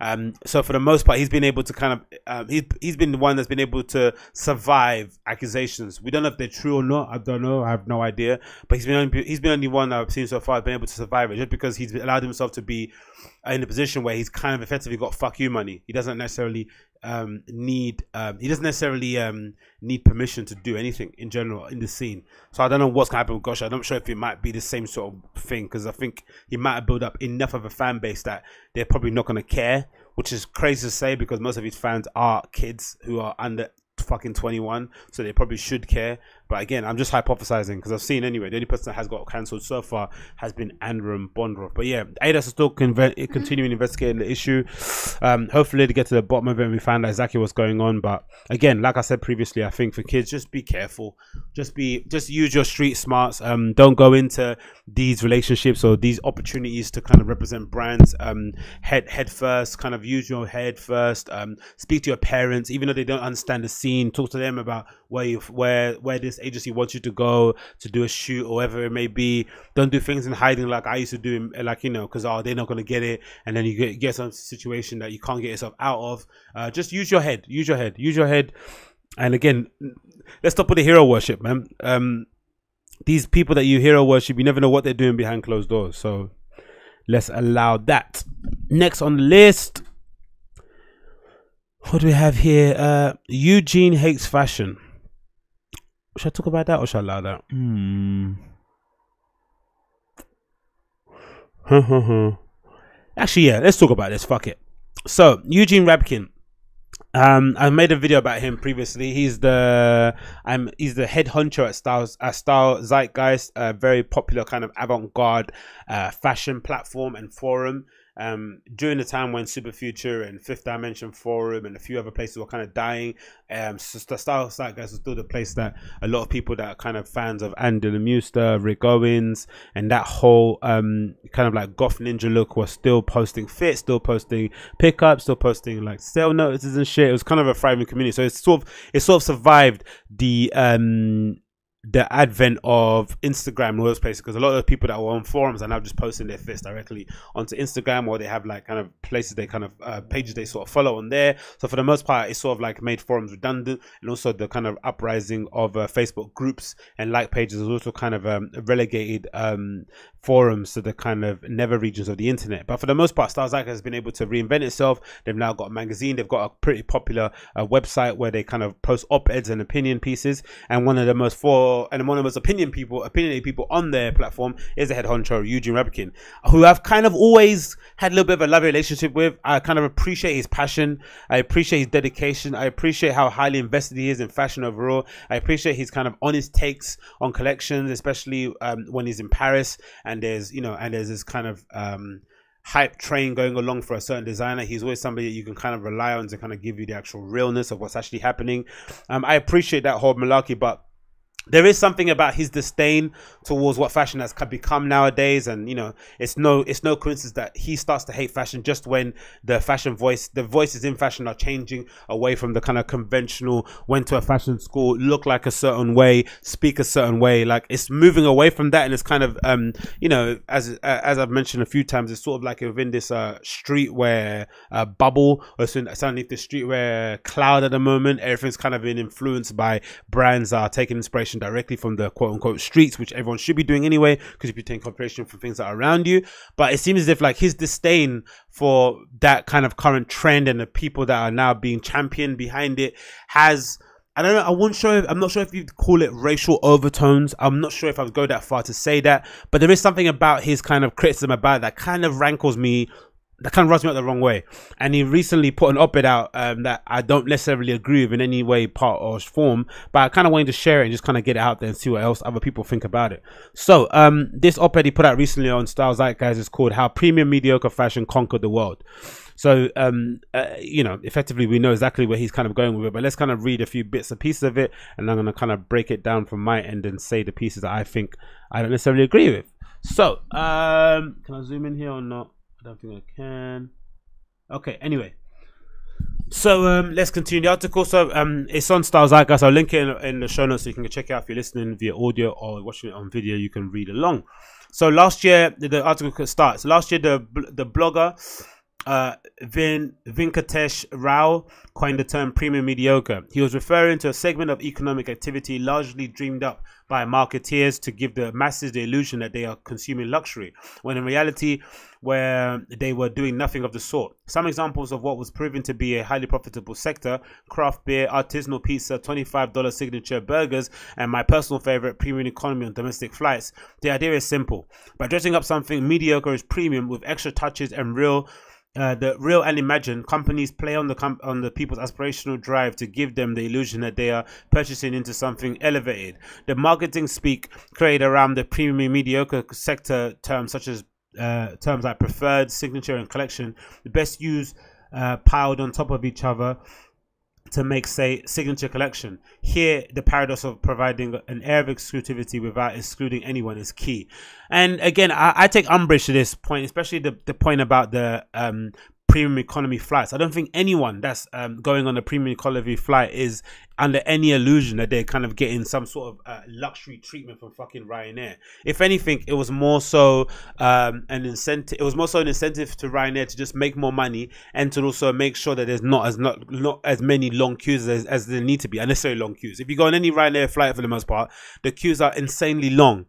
Um, so for the most part, he's been able to kind of um, he's he's been the one that's been able to survive accusations. We don't know if they're true or not. I don't know. I have no idea. But he's been only, he's been only one I've seen so far been able to survive it just because he's allowed himself to be in a position where he's kind of effectively got fuck you money. He doesn't necessarily um, need um, he doesn't necessarily um, need permission to do anything in general in the scene. So I don't know what's gonna happen with Gosh. I'm not sure if it might be the same sort of thing because I think he might have built up enough of a fan base that they're probably not gonna care, which is crazy to say because most of his fans are kids who are under fucking 21 so they probably should care but again i'm just hypothesizing because i've seen anyway. The only person that has got cancelled so far has been Aaron Bondaroff but yeah Adidas is still conve- continuing investigating the issue. Um, hopefully to get to the bottom of it and we find out exactly what's going on. But again like i said previously i think for kids just be careful. Just be just use your street smarts. Um, don't go into these relationships or these opportunities to kind of represent brands. Um, head head first kind of use your head first. Um, speak to your parents. Even though they don't understand the scene talk to them about where you where where this agency wants you to go to do a shoot or whatever it may be don't do things in hiding like i used to do like you know because oh they're not going to get it and then you get, get some situation that you can't get yourself out of uh, just use your head use your head use your head and again let's stop with the hero worship man um these people that you hero worship, you never know what they're doing behind closed doors. So let's allow that. Next on the list, what do we have here? Uh, Eugene hates fashion. Should I talk about that or should I allow that? Hmm. Actually, yeah, let's talk about this. Fuck it. So, Eugene Rabkin um, I made a video about him previously. He's the I'm he's the head honcho at Styles at Style Zeitgeist, a very popular kind of avant-garde uh, fashion platform and forum um, during the time when Superfuture and Fifth Dimension Forum and a few other places were kind of dying, um, so Style Zeitgeist was still the place that a lot of people that are kind of fans of Ann Demeulemeester, Rick Owens, and that whole um, kind of like goth ninja look was still posting fit, still posting pickups, still posting like sale notices and shit. It was kind of a thriving community. So it's sort of it sort of survived the um the advent of Instagram and all those places because a lot of people that were on forums are now just posting their fits directly onto Instagram or they have like kind of places they kind of uh, pages they sort of follow on there. So for the most part, it's sort of like made forums redundant and also the kind of uprising of uh, Facebook groups and like pages is also kind of um, relegated um, forums to the kind of never regions of the internet. But for the most part, Zyka has been able to reinvent itself. They've now got a magazine. They've got a pretty popular uh, website where they kind of post op-eds and opinion pieces. And one of the most for and the most opinion people, opinionated people on their platform is the head honcho Eugene Rabkin, who I've kind of always had a little bit of a love relationship with. I kind of appreciate his passion. I appreciate his dedication. I appreciate how highly invested he is in fashion overall. I appreciate his kind of honest takes on collections, especially um, when he's in Paris and and there's you know and there's this kind of um, hype train going along for a certain designer. He's always somebody that you can kind of rely on to kind of give you the actual realness of what's actually happening. Um, I appreciate that whole malarkey, but there is something about his disdain towards what fashion has become nowadays and you know it's no it's no coincidence that he starts to hate fashion just when the fashion voice the voices in fashion are changing away from the kind of conventional went to a fashion school look like a certain way speak a certain way. Like it's moving away from that and it's kind of um you know as as i've mentioned a few times it's sort of like within this uh streetwear uh, bubble or underneath the streetwear cloud at the moment everything's kind of been influenced by brands are taking inspiration directly from the quote unquote streets, which everyone should be doing anyway, because if you take inspiration from things that are around you. But it seems as if like his disdain for that kind of current trend and the people that are now being championed behind it has I don't know. I won't show. If, I'm not sure if you'd call it racial overtones. I'm not sure if I would go that far to say that. But there is something about his kind of criticism about that kind of rankles me that kind of rubs me out the wrong way. And he recently put an op-ed out um, that I don't necessarily agree with in any way, part or form, but I kind of wanted to share it and just kind of get it out there and see what else other people think about it. So um, this op-ed he put out recently on Style Zeitgeist is called "How Premium Mediocre Fashion Conquered the World." So um, uh, you know, effectively, we know exactly where he's kind of going with it. But let's kind of read a few bits and pieces of it, and I'm going to kind of break it down from my end and say the pieces that I think I don't necessarily agree with. So um, can I zoom in here or not? I don't think I can. Okay, anyway. So um, let's continue the article. So um, it's on Style Zeitgeist. I'll link it in, in, the show notes so you can check it out if you're listening via audio or watching it on video. You can read along. So last year the article starts. Last year the the blogger uh, Vin Venkatesh Rao coined the term premium mediocre. He was referring to a segment of economic activity largely dreamed up by marketeers to give the masses the illusion that they are consuming luxury, when in reality, where they were doing nothing of the sort. Some examples of what was proven to be a highly profitable sector craft beer, artisanal pizza, $25 signature burgers, and my personal favorite, premium economy on domestic flights. The idea is simple. By dressing up something mediocre as premium with extra touches and real uh, the real and imagined companies play on the on the people's aspirational drive to give them the illusion that they are purchasing into something elevated. The marketing speak created around the premium mediocre sector terms such as uh, terms like preferred, signature, and collection, the best used uh, piled on top of each other to make, say, signature collection. Here, the paradox of providing an air of exclusivity without excluding anyone is key. And again, I, I take umbrage to this point, especially the, the point about the um, premium economy flights. I don't think anyone that's um, going on a premium economy flight is under any illusion that they're kind of getting some sort of uh, luxury treatment from fucking Ryanair. If anything, it was more so um, an incentive. It was more so an incentive to Ryanair to just make more money and to also make sure that there's not as not not as many long queues as, as there need to be, unnecessary long queues. If you go on any Ryanair flight, for the most part, the queues are insanely long.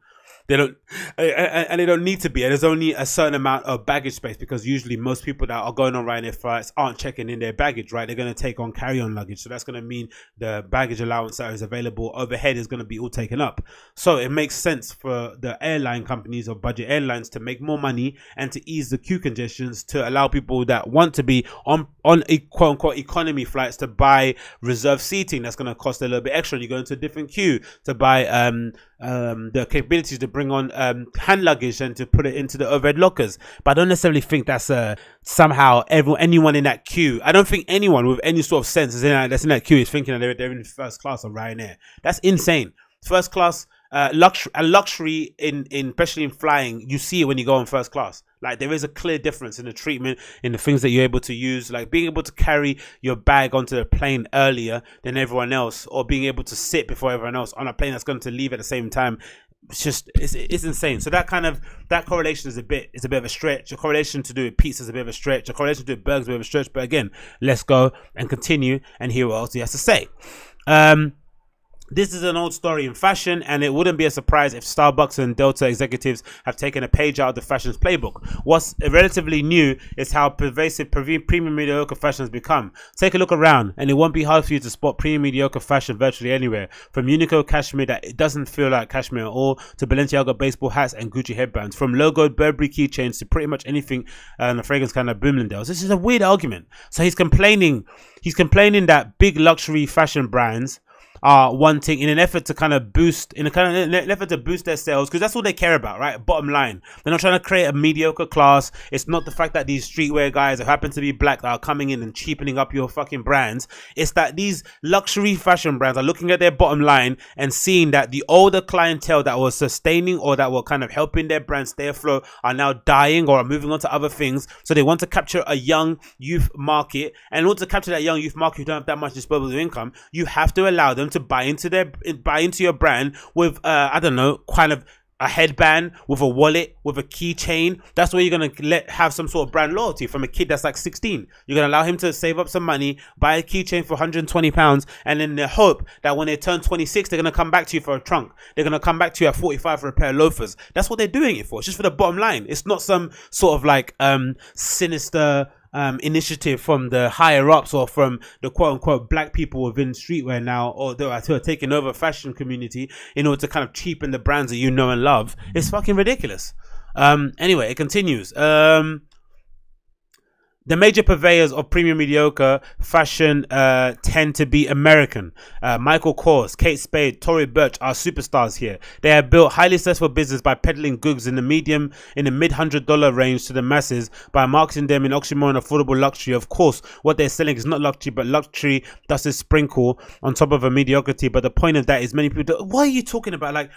They don't, and they don't need to be. And there's only a certain amount of baggage space because usually most people that are going on Ryanair flights aren't checking in their baggage, right? They're going to take on carry-on luggage, so that's going to mean the baggage allowance that is available overhead is going to be all taken up. So it makes sense for the airline companies or budget airlines to make more money and to ease the queue congestions to allow people that want to be on on a quote unquote economy flights to buy reserve seating. That's going to cost a little bit extra. You go into a different queue to buy um um, the capabilities to bring on um, hand luggage and to put it into the overhead lockers. But I don't necessarily think that's uh, somehow everyone, anyone in that queue. I don't think anyone with any sort of sense is in that, that's in that queue is thinking that they're, they're in first class on Ryanair. That's insane. First class uh, luxury, a luxury in, in especially in flying, you see it when you go in first class. Like there is a clear difference in the treatment, in the things that you're able to use, like being able to carry your bag onto the plane earlier than everyone else, or being able to sit before everyone else on a plane that's going to leave at the same time. It's just it's, it's insane. So that kind of that correlation is a bit is a bit of a stretch. A correlation to do with pizza is a bit of a stretch. A correlation to do with burgers is a bit of a stretch. But again, let's go and continue and hear what else he has to say. Um, this is an old story in fashion, and it wouldn't be a surprise if Starbucks and Delta executives have taken a page out of the fashion's playbook. What's relatively new is how pervasive premium mediocre fashion has become. Take a look around, and it won't be hard for you to spot premium mediocre fashion virtually anywhere. From Uniqlo cashmere that it doesn't feel like cashmere at all, to Balenciaga baseball hats and Gucci headbands. From logoed Burberry keychains to pretty much anything uh, in the fragrance kind of Bloomingdale's. This is a weird argument. So he's complaining, he's complaining that big luxury fashion brands are wanting in an effort to kind of boost in a kind of an effort to boost their sales because that's all they care about, right? Bottom line, they're not trying to create a mediocre class. It's not the fact that these streetwear guys who happen to be black that are coming in and cheapening up your fucking brands. It's that these luxury fashion brands are looking at their bottom line and seeing that the older clientele that was sustaining or that were kind of helping their brand stay afloat are now dying or are moving on to other things. So they want to capture a young youth market, and in order to capture that young youth market who don't have that much disposable income, you have to allow them to buy into their buy into your brand with uh, I don't know, kind of a headband with a wallet with a keychain. That's where you're gonna let have some sort of brand loyalty from a kid that's like 16 you're gonna allow him to save up some money buy a keychain for 120 pounds and in the hope that when they turn 26 they're gonna come back to you for a trunk. They're gonna come back to you at 45 for a pair of loafers. That's what they're doing it for. It's just for the bottom line. It's not some sort of like um sinister um, initiative from the higher ups or from the quote unquote black people within streetwear now, or who are taking over fashion community in order to kind of cheapen the brands that you know and love. It's fucking ridiculous. Um, anyway, it continues. Um, the major purveyors of premium mediocre fashion uh, tend to be American. Uh, Michael Kors, Kate Spade, Tory Burch are superstars here. They have built highly successful business by peddling goods in the medium, in the mid hundred dollar range to the masses by marketing them in oxymoron affordable luxury. Of course, what they're selling is not luxury, but luxury does a sprinkle on top of a mediocrity. But the point of that is many people. Do, what are you talking about? Like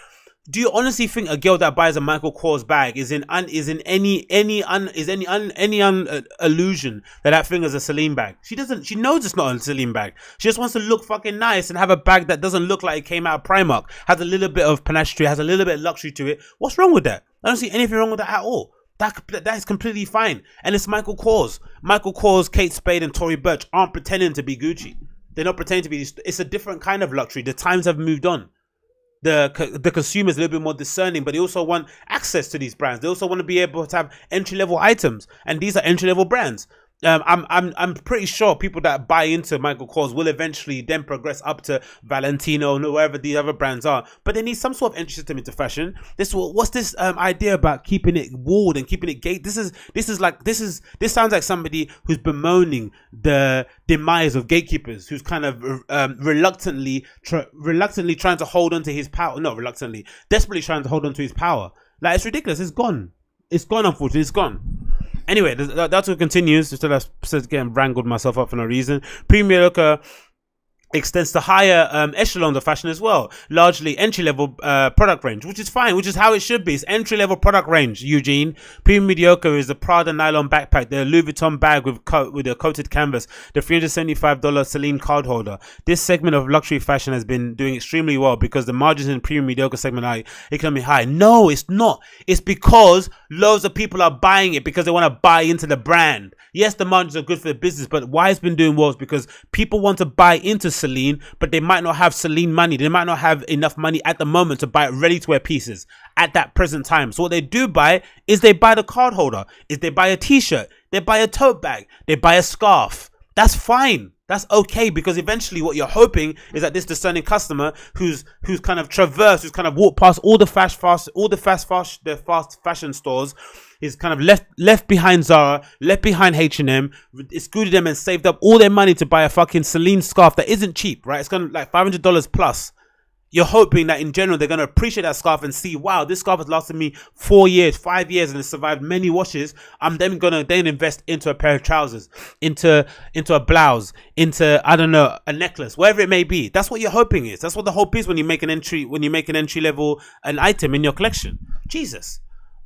do you honestly think a girl that buys a Michael Kors bag is in un, is in any any un, is any un, any un, uh, illusion that that thing is a Celine bag? She doesn't. She knows it's not a Celine bag. She just wants to look fucking nice and have a bag that doesn't look like it came out of Primark. Has a little bit of panache has a little bit of luxury to it. What's wrong with that? I don't see anything wrong with that at all. That that is completely fine. And it's Michael Kors. Michael Kors, Kate Spade, and Tory Burch aren't pretending to be Gucci. They're not pretending to be. It's a different kind of luxury. The times have moved on the the consumer is a little bit more discerning, but they also want access to these brands. They also want to be able to have entry level items, and these are entry level brands um, I'm I'm I'm pretty sure people that buy into Michael Kors will eventually then progress up to Valentino and wherever the other brands are. But they need some sort of entry system into fashion. This what's this um, idea about keeping it walled and keeping it gate? This is this is like this is this sounds like somebody who's bemoaning the demise of gatekeepers, who's kind of um, reluctantly reluctantly trying to hold on to his power. Not reluctantly, desperately trying to hold on to his power. Like it's ridiculous. It's gone. It's gone. Unfortunately, it's gone. Anyway, that's what continues. Instead of getting wrangled myself up for no reason. Premier Looker extends to higher um, echelons of fashion as well. Largely entry level uh, product range, which is fine, which is how it should be. It's entry level product range. Eugene premium mediocre is the Prada nylon backpack, the Louis Vuitton bag with with a coated canvas, the three hundred seventy five dollar Celine card holder. This segment of luxury fashion has been doing extremely well because the margins in premium mediocre segment are economically high. No, it's not. It's because loads of people are buying it because they want to buy into the brand. Yes, the margins are good for the business, but why it's been doing well is because people want to buy into Celine, but they might not have Celine money. They might not have enough money at the moment to buy ready to wear pieces at that present time. So what they do buy is they buy the card holder, is they buy a t-shirt, they buy a tote bag, they buy a scarf. That's fine. That's okay because eventually what you're hoping is that this discerning customer who's who's kind of traversed, who's kind of walked past all the fast fast all the fast fast the fast fashion stores, is kind of left left behind Zara, left behind H&M, excluded them and saved up all their money to buy a fucking Celine scarf that isn't cheap, right? It's gonna like $500 plus you're hoping that in general they're going to appreciate that scarf and see, wow, this scarf has lasted me four years, five years, and it's survived many washes. I'm then going to then invest into a pair of trousers, into into a blouse, into I don't know a necklace, whatever it may be. That's what you're hoping is. That's what the hope is when you make an entry when you make an entry level an item in your collection. Jesus.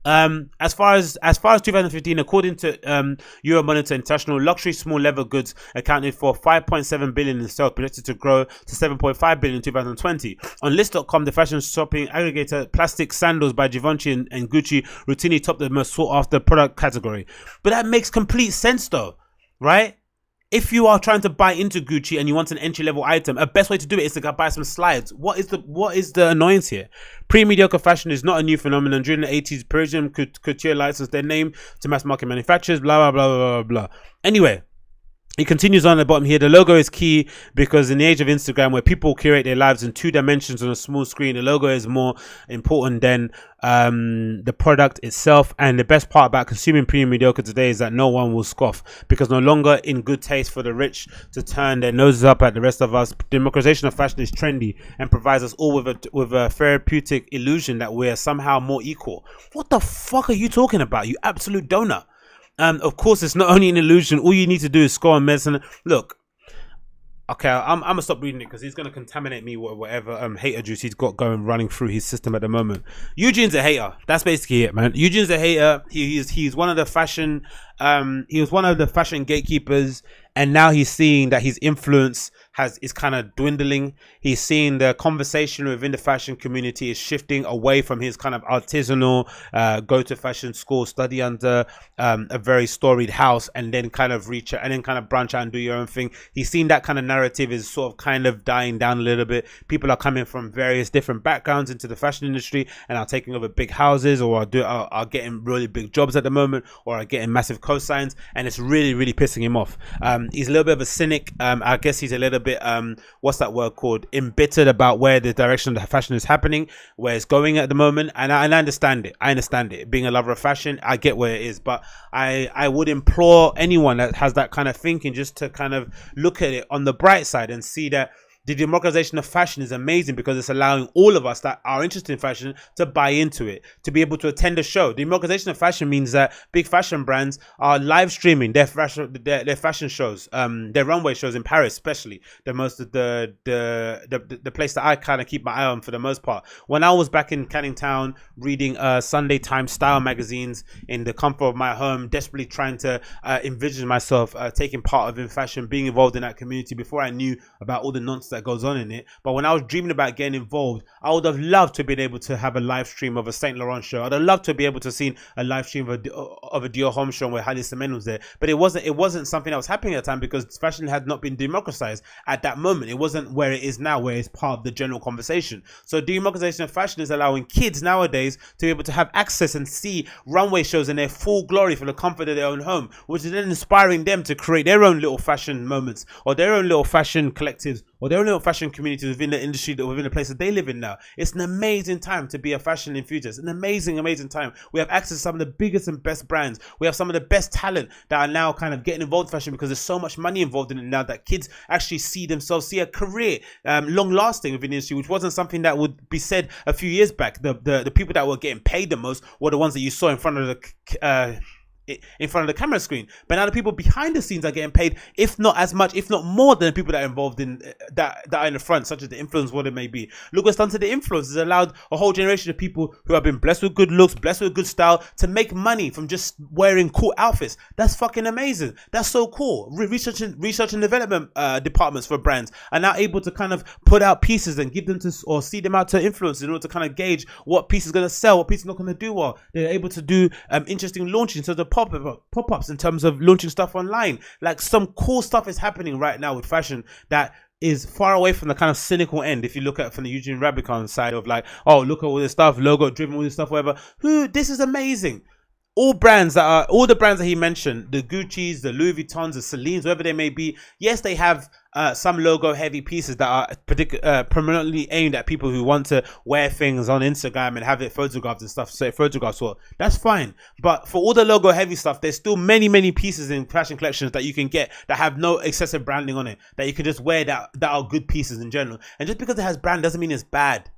Um, as far as as far as 2015, according to um, Euromonitor International, luxury small leather goods accounted for 5.7 billion in sales, projected to grow to 7.5 billion in 2020. On Lyst.com, the fashion shopping aggregator, plastic sandals by Givenchy and, and Gucci routinely topped the most sought after product category. But that makes complete sense, though, right? If you are trying to buy into Gucci and you want an entry level item, a best way to do it is to buy some slides. What is the what is the annoyance here? Pre mediocre fashion is not a new phenomenon. During the 80s, Parisian couture licensed their name to mass market manufacturers. Blah blah blah blah blah blah. Anyway, he continues on the bottom here. The logo is key because in the age of Instagram, where people curate their lives in two dimensions on a small screen, the logo is more important than um, the product itself. And the best part about consuming premium mediocre today is that no one will scoff because no longer in good taste for the rich to turn their noses up at the rest of us. Democratization of fashion is trendy and provides us all with a with a therapeutic illusion that we're somehow more equal. What the fuck are you talking about? You absolute donut. Um, of course, it's not only an illusion. All you need to do is score on medicine. Look, okay, I'm, I'm gonna stop reading it because he's gonna contaminate me with whatever um hater juice he's got going running through his system at the moment. Eugene's a hater. That's basically it, man. Eugene's a hater. He, he's he's one of the fashion um he was one of the fashion gatekeepers, and now he's seeing that his influence has is kind of dwindling. He's seeing the conversation within the fashion community is shifting away from his kind of artisanal uh, go to fashion school, study under um, a very storied house, and then kind of reach and then kind of branch out and do your own thing. He's seen that kind of narrative is sort of kind of dying down a little bit. People are coming from various different backgrounds into the fashion industry and are taking over big houses or are, do, are, are getting really big jobs at the moment or are getting massive cosigns, and it's really really pissing him off. Um, he's a little bit of a cynic. Um, I guess he's a little bit um what's that word called embittered about where the direction of the fashion is happening where it's going at the moment and I, and I understand it i understand it being a lover of fashion i get where it is but i i would implore anyone that has that kind of thinking just to kind of look at it on the bright side and see that the democratization of fashion is amazing because it's allowing all of us that are interested in fashion to buy into it, to be able to attend a show. The democratization of fashion means that big fashion brands are live streaming their fashion their, their fashion shows, um, their runway shows in Paris, especially the most the the the, the place that I kind of keep my eye on for the most part. When I was back in Canning Town reading uh, Sunday Times style magazines in the comfort of my home, desperately trying to uh, envision myself uh, taking part of in fashion, being involved in that community before I knew about all the nonsense that goes on in it. But when I was dreaming about getting involved, I would have loved to have been able to have a live stream of a Saint Laurent show. I'd have loved to be able to see a live stream of a, of a Dior Homme show where Hedi Slimane was there. But it wasn't it wasn't something that was happening at the time because fashion had not been democratized at that moment. It wasn't where it is now, where it's part of the general conversation. So democratization of fashion is allowing kids nowadays to be able to have access and see runway shows in their full glory from the comfort of their own home, which is then inspiring them to create their own little fashion moments or their own little fashion collectives or their own little fashion communities within the industry that within the place that they live in now. It's an amazing time to be a fashion enthusiast. It's an amazing, amazing time. We have access to some of the biggest and best brands. We have some of the best talent that are now kind of getting involved in fashion because there's so much money involved in it now that kids actually see themselves, see a career um, long lasting within the industry, which wasn't something that would be said a few years back. The, the, the people that were getting paid the most were the ones that you saw in front of the uh, in front of the camera screen. But now the people behind the scenes are getting paid, if not as much, if not more than the people that are involved in uh, that that are in the front, such as the influence, what it may be. Look what's done to the influence. Allowed a whole generation of people who have been blessed with good looks, blessed with good style, to make money from just wearing cool outfits. That's fucking amazing. That's so cool. Re- research and research and development uh, departments for brands are now able to kind of put out pieces and give them to or see them out to influencers in order to kind of gauge what piece is going to sell, what piece is not going to do well. They're able to do um, interesting launches. So the pop pop ups in terms of launching stuff online. Like some cool stuff is happening right now with fashion that is far away from the kind of cynical end. If you look at from the Eugene Rabkin side of like, oh, look at all this stuff, logo driven, all this stuff, whatever. Who this is amazing. All brands that are all the brands that he mentioned, the Gucci's, the Louis Vuittons, the Celine's, whatever they may be. Yes, they have uh, some logo heavy pieces that are particular uh, permanently aimed at people who want to wear things on Instagram and have it photographed and stuff. So photographs, well, that's fine. But for all the logo heavy stuff, there's still many many pieces in fashion collections that you can get that have no excessive branding on it that you can just wear that that are good pieces in general. And just because it has brand doesn't mean it's bad.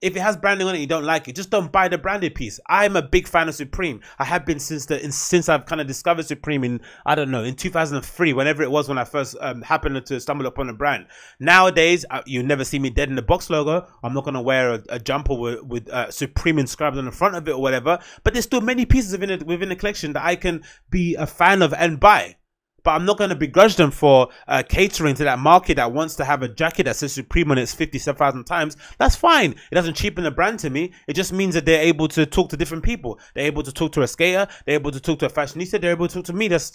If it has branding on it, you don't like it. Just don't buy the branded piece. I'm a big fan of Supreme. I have been since the since I've kind of discovered Supreme in I don't know in 2003, whenever it was when I first um, happened to stumble upon the brand. Nowadays, uh, you never see me dead in the box logo. I'm not gonna wear a, a jumper with, with uh, Supreme inscribed on the front of it or whatever. But there's still many pieces within it within the collection that I can be a fan of and buy. But I'm not going to begrudge them for uh, catering to that market that wants to have a jacket that says Supreme on its 57,000 times. That's fine. It doesn't cheapen the brand to me. It just means that they're able to talk to different people. They're able to talk to a skater. They're able to talk to a fashionista. They're able to talk to me. That's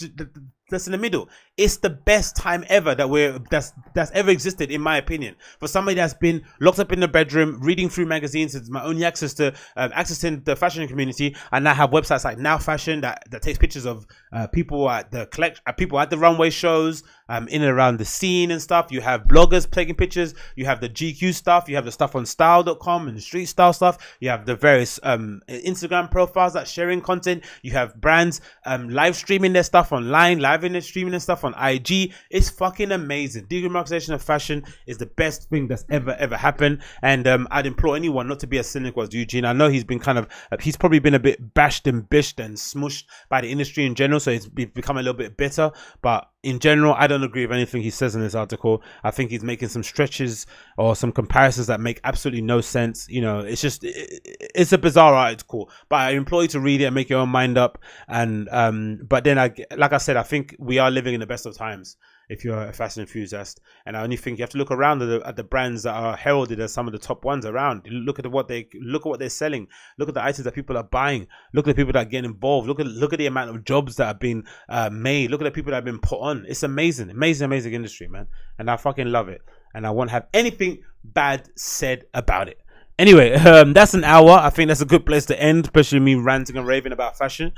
that's in the middle. It's the best time ever that we're that's that's ever existed, in my opinion. For somebody that's been locked up in the bedroom, reading through magazines, it's my only access to um, accessing the fashion community, and I have websites like Now Fashion that, that takes pictures of uh, people at the collect uh, people at the runway shows, um, in and around the scene and stuff. You have bloggers taking pictures. You have the GQ stuff. You have the stuff on Style.com and street style stuff. You have the various um, Instagram profiles that sharing content. You have brands um, live streaming their stuff online, live in their streaming and stuff on IG. It's fucking amazing. Demarketization of fashion is the best thing that's ever ever happened. And um, I'd implore anyone not to be as cynical as Eugene. I know he's been kind of uh, he's probably been a bit bashed and bished and smushed by the industry in general, so he's become a little bit bitter. But in general, I don't agree with anything he says in this article. I think he's making some stretches or some comparisons that make absolutely no sense. You know, it's just it, it's a bizarre article, but I implore you to read it and make your own mind up. And um, but then I, like I said, I think we are living in the best of times if you're a fashion enthusiast. And I only think you have to look around at the, at the, brands that are heralded as some of the top ones around. Look at what they look at what they're selling. Look at the items that people are buying. Look at the people that are getting involved. Look at look at the amount of jobs that have been uh, made. Look at the people that have been put on. It's amazing, amazing, amazing industry, man. And I fucking love it. And I won't have anything bad said about it. Anyway, um, that's an hour. I think that's a good place to end, especially me ranting and raving about fashion.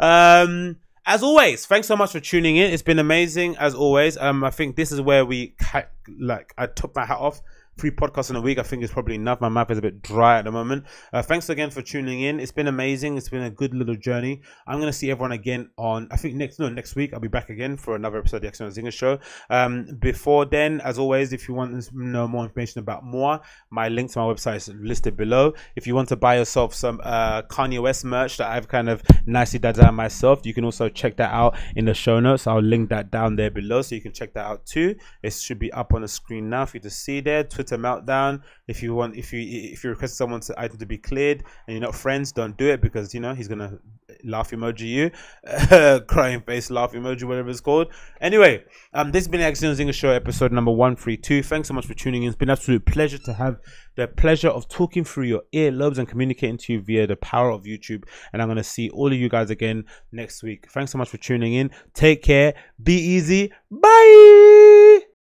Um, as always, thanks so much for tuning in. It's been amazing as always. Um, I think this is where we like I took my hat off three podcasts in a week, I think is probably enough. My mouth is a bit dry at the moment. Uh, thanks again for tuning in. It's been amazing. It's been a good little journey. I'm gonna see everyone again on I think next no next week. I'll be back again for another episode of the Agostinho Zinga Show. Um, before then, as always, if you want to know more information about more, my link to my website is listed below. If you want to buy yourself some uh, Kanye West merch that I've kind of nicely done myself, you can also check that out in the show notes. I'll link that down there below so you can check that out too. It should be up on the screen now for you to see there. Twitter Twitter meltdown. If you want, if you if you request someone's item to be cleared and you're not friends, don't do it because you know he's gonna laugh emoji you, crying face laugh emoji, whatever it's called. Anyway, um, this has been Agostinho Zinga Show episode number one three two. Thanks so much for tuning in. It's been an absolute pleasure to have the pleasure of talking through your earlobes and communicating to you via the power of YouTube. And I'm gonna see all of you guys again next week. Thanks so much for tuning in. Take care. Be easy. Bye.